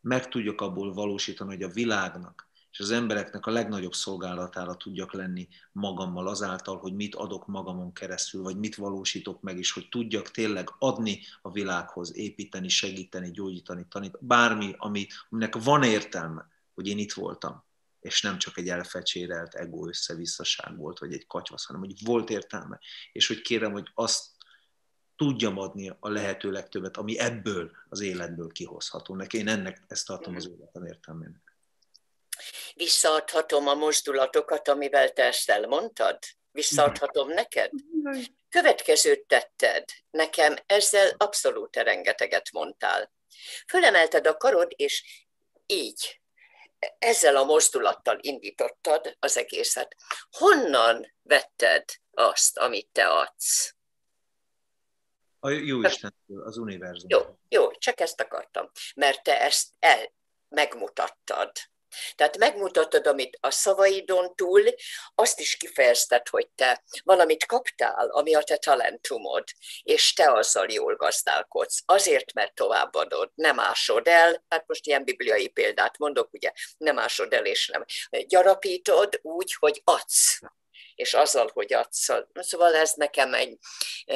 meg tudjak abból valósítani, hogy a világnak és az embereknek a legnagyobb szolgálatára tudjak lenni magammal azáltal, hogy mit adok magamon keresztül, vagy mit valósítok meg, és hogy tudjak tényleg adni a világhoz, építeni, segíteni, gyógyítani, tanítani, bármi, ami, aminek van értelme, hogy én itt voltam, és nem csak egy elfecsérelt ego összevisszaság volt, vagy egy katyvasz, hanem hogy volt értelme, és hogy kérem, hogy azt tudjam adni a lehető legtöbbet, ami ebből az életből kihozható. Neki én ennek ezt tartom az életem értelmének visszaadhatom a mozdulatokat, amivel te ezt elmondtad? Visszaadhatom neked? Következőt tetted. Nekem ezzel abszolút rengeteget mondtál. Fölemelted a karod, és így, ezzel a mozdulattal indítottad az egészet. Honnan vetted azt, amit te adsz? A jó Istentől, az univerzum. Jó, jó, csak ezt akartam. Mert te ezt el megmutattad. Tehát megmutatod, amit a szavaidon túl, azt is kifejezted, hogy te valamit kaptál, ami a te talentumod, és te azzal jól gazdálkodsz. Azért, mert továbbadod, nem ásod el, hát most ilyen bibliai példát mondok, ugye, nem ásod el, és nem gyarapítod úgy, hogy adsz és azzal, hogy adsz. Szóval ez nekem egy,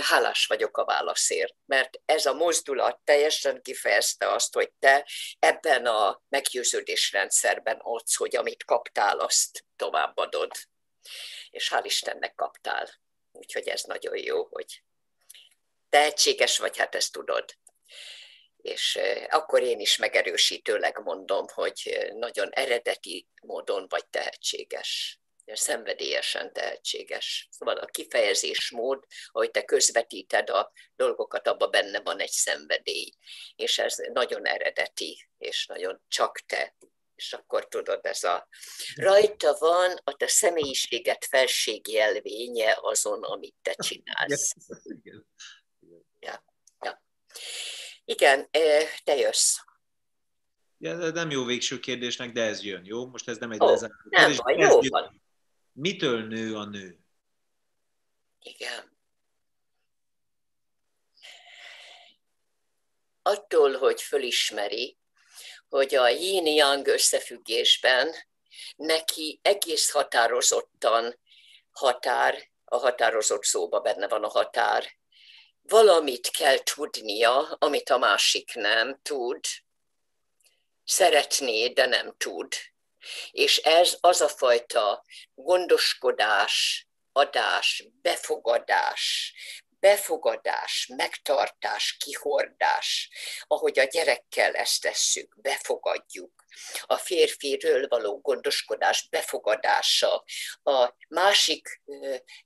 hálás vagyok a válaszért, mert ez a mozdulat teljesen kifejezte azt, hogy te ebben a meggyőződésrendszerben adsz, hogy amit kaptál, azt továbbadod. És hál' Istennek kaptál. Úgyhogy ez nagyon jó, hogy tehetséges vagy, hát ezt tudod. És akkor én is megerősítőleg mondom, hogy nagyon eredeti módon vagy tehetséges szenvedélyesen tehetséges. Szóval a kifejezésmód, ahogy te közvetíted a dolgokat, abban benne van egy szenvedély. És ez nagyon eredeti, és nagyon csak te. És akkor tudod, ez a rajta van a te személyiséget felségi elvénye azon, amit te csinálsz. <laughs> Igen. Ja, ja. Igen, te jössz. Ja, nem jó végső kérdésnek, de ez jön, jó? Most ez nem egy oh, lezáró. Nem baj, jó van. Mitől nő a nő? Igen. Attól, hogy fölismeri, hogy a yin-yang összefüggésben neki egész határozottan határ, a határozott szóba benne van a határ, valamit kell tudnia, amit a másik nem tud, szeretné, de nem tud. És ez az a fajta gondoskodás, adás, befogadás, befogadás, megtartás, kihordás, ahogy a gyerekkel ezt tesszük, befogadjuk. A férfiről való gondoskodás befogadása, a másik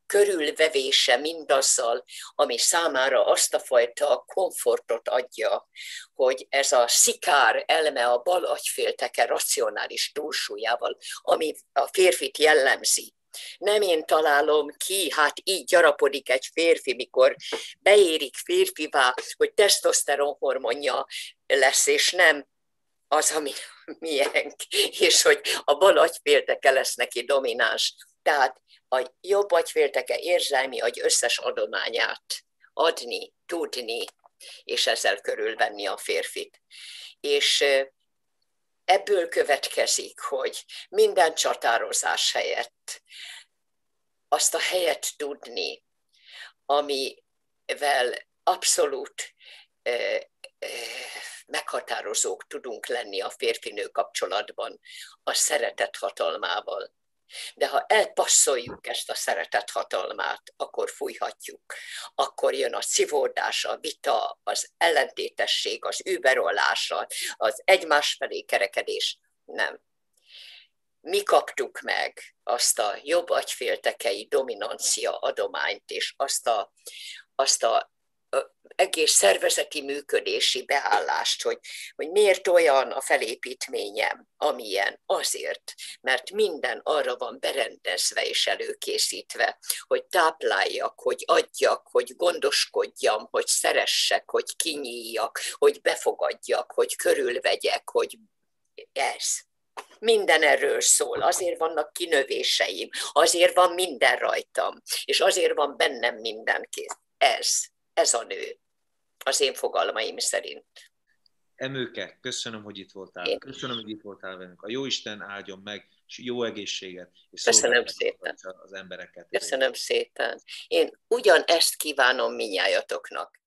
körülvevése mindazzal, ami számára azt a fajta komfortot adja, hogy ez a szikár elme a bal agyfélteke racionális túlsúlyával, ami a férfit jellemzi, nem én találom ki, hát így gyarapodik egy férfi, mikor beérik férfivá, hogy tesztoszteron hormonja lesz, és nem az, ami miénk, és hogy a bal agyfélteke lesz neki domináns. Tehát a jobb agyfélteke érzelmi agy összes adományát adni, tudni, és ezzel körülvenni a férfit. És ebből következik, hogy minden csatározás helyett azt a helyet tudni, amivel abszolút meghatározók tudunk lenni a férfinő kapcsolatban a szeretet hatalmával. De ha elpasszoljuk ezt a szeretet hatalmát, akkor fújhatjuk. Akkor jön a szivódás, a vita, az ellentétesség, az überollása, az egymás felé kerekedés. Nem. Mi kaptuk meg azt a jobb agyféltekei dominancia adományt, és azt a, azt a egész szervezeti működési beállást, hogy, hogy miért olyan a felépítményem, amilyen. Azért, mert minden arra van berendezve és előkészítve, hogy tápláljak, hogy adjak, hogy gondoskodjam, hogy szeressek, hogy kinyíljak, hogy befogadjak, hogy körülvegyek, hogy ez. Minden erről szól, azért vannak kinövéseim, azért van minden rajtam, és azért van bennem mindenki. Ez ez a nő, az én fogalmaim szerint. Emőke, köszönöm, hogy itt voltál. Én. Köszönöm, hogy itt voltál velünk. A jó Isten áldjon meg, és jó egészséget, és köszönöm szépen. az embereket. Köszönöm szépen. Én ugyanezt kívánom minnyájatoknak.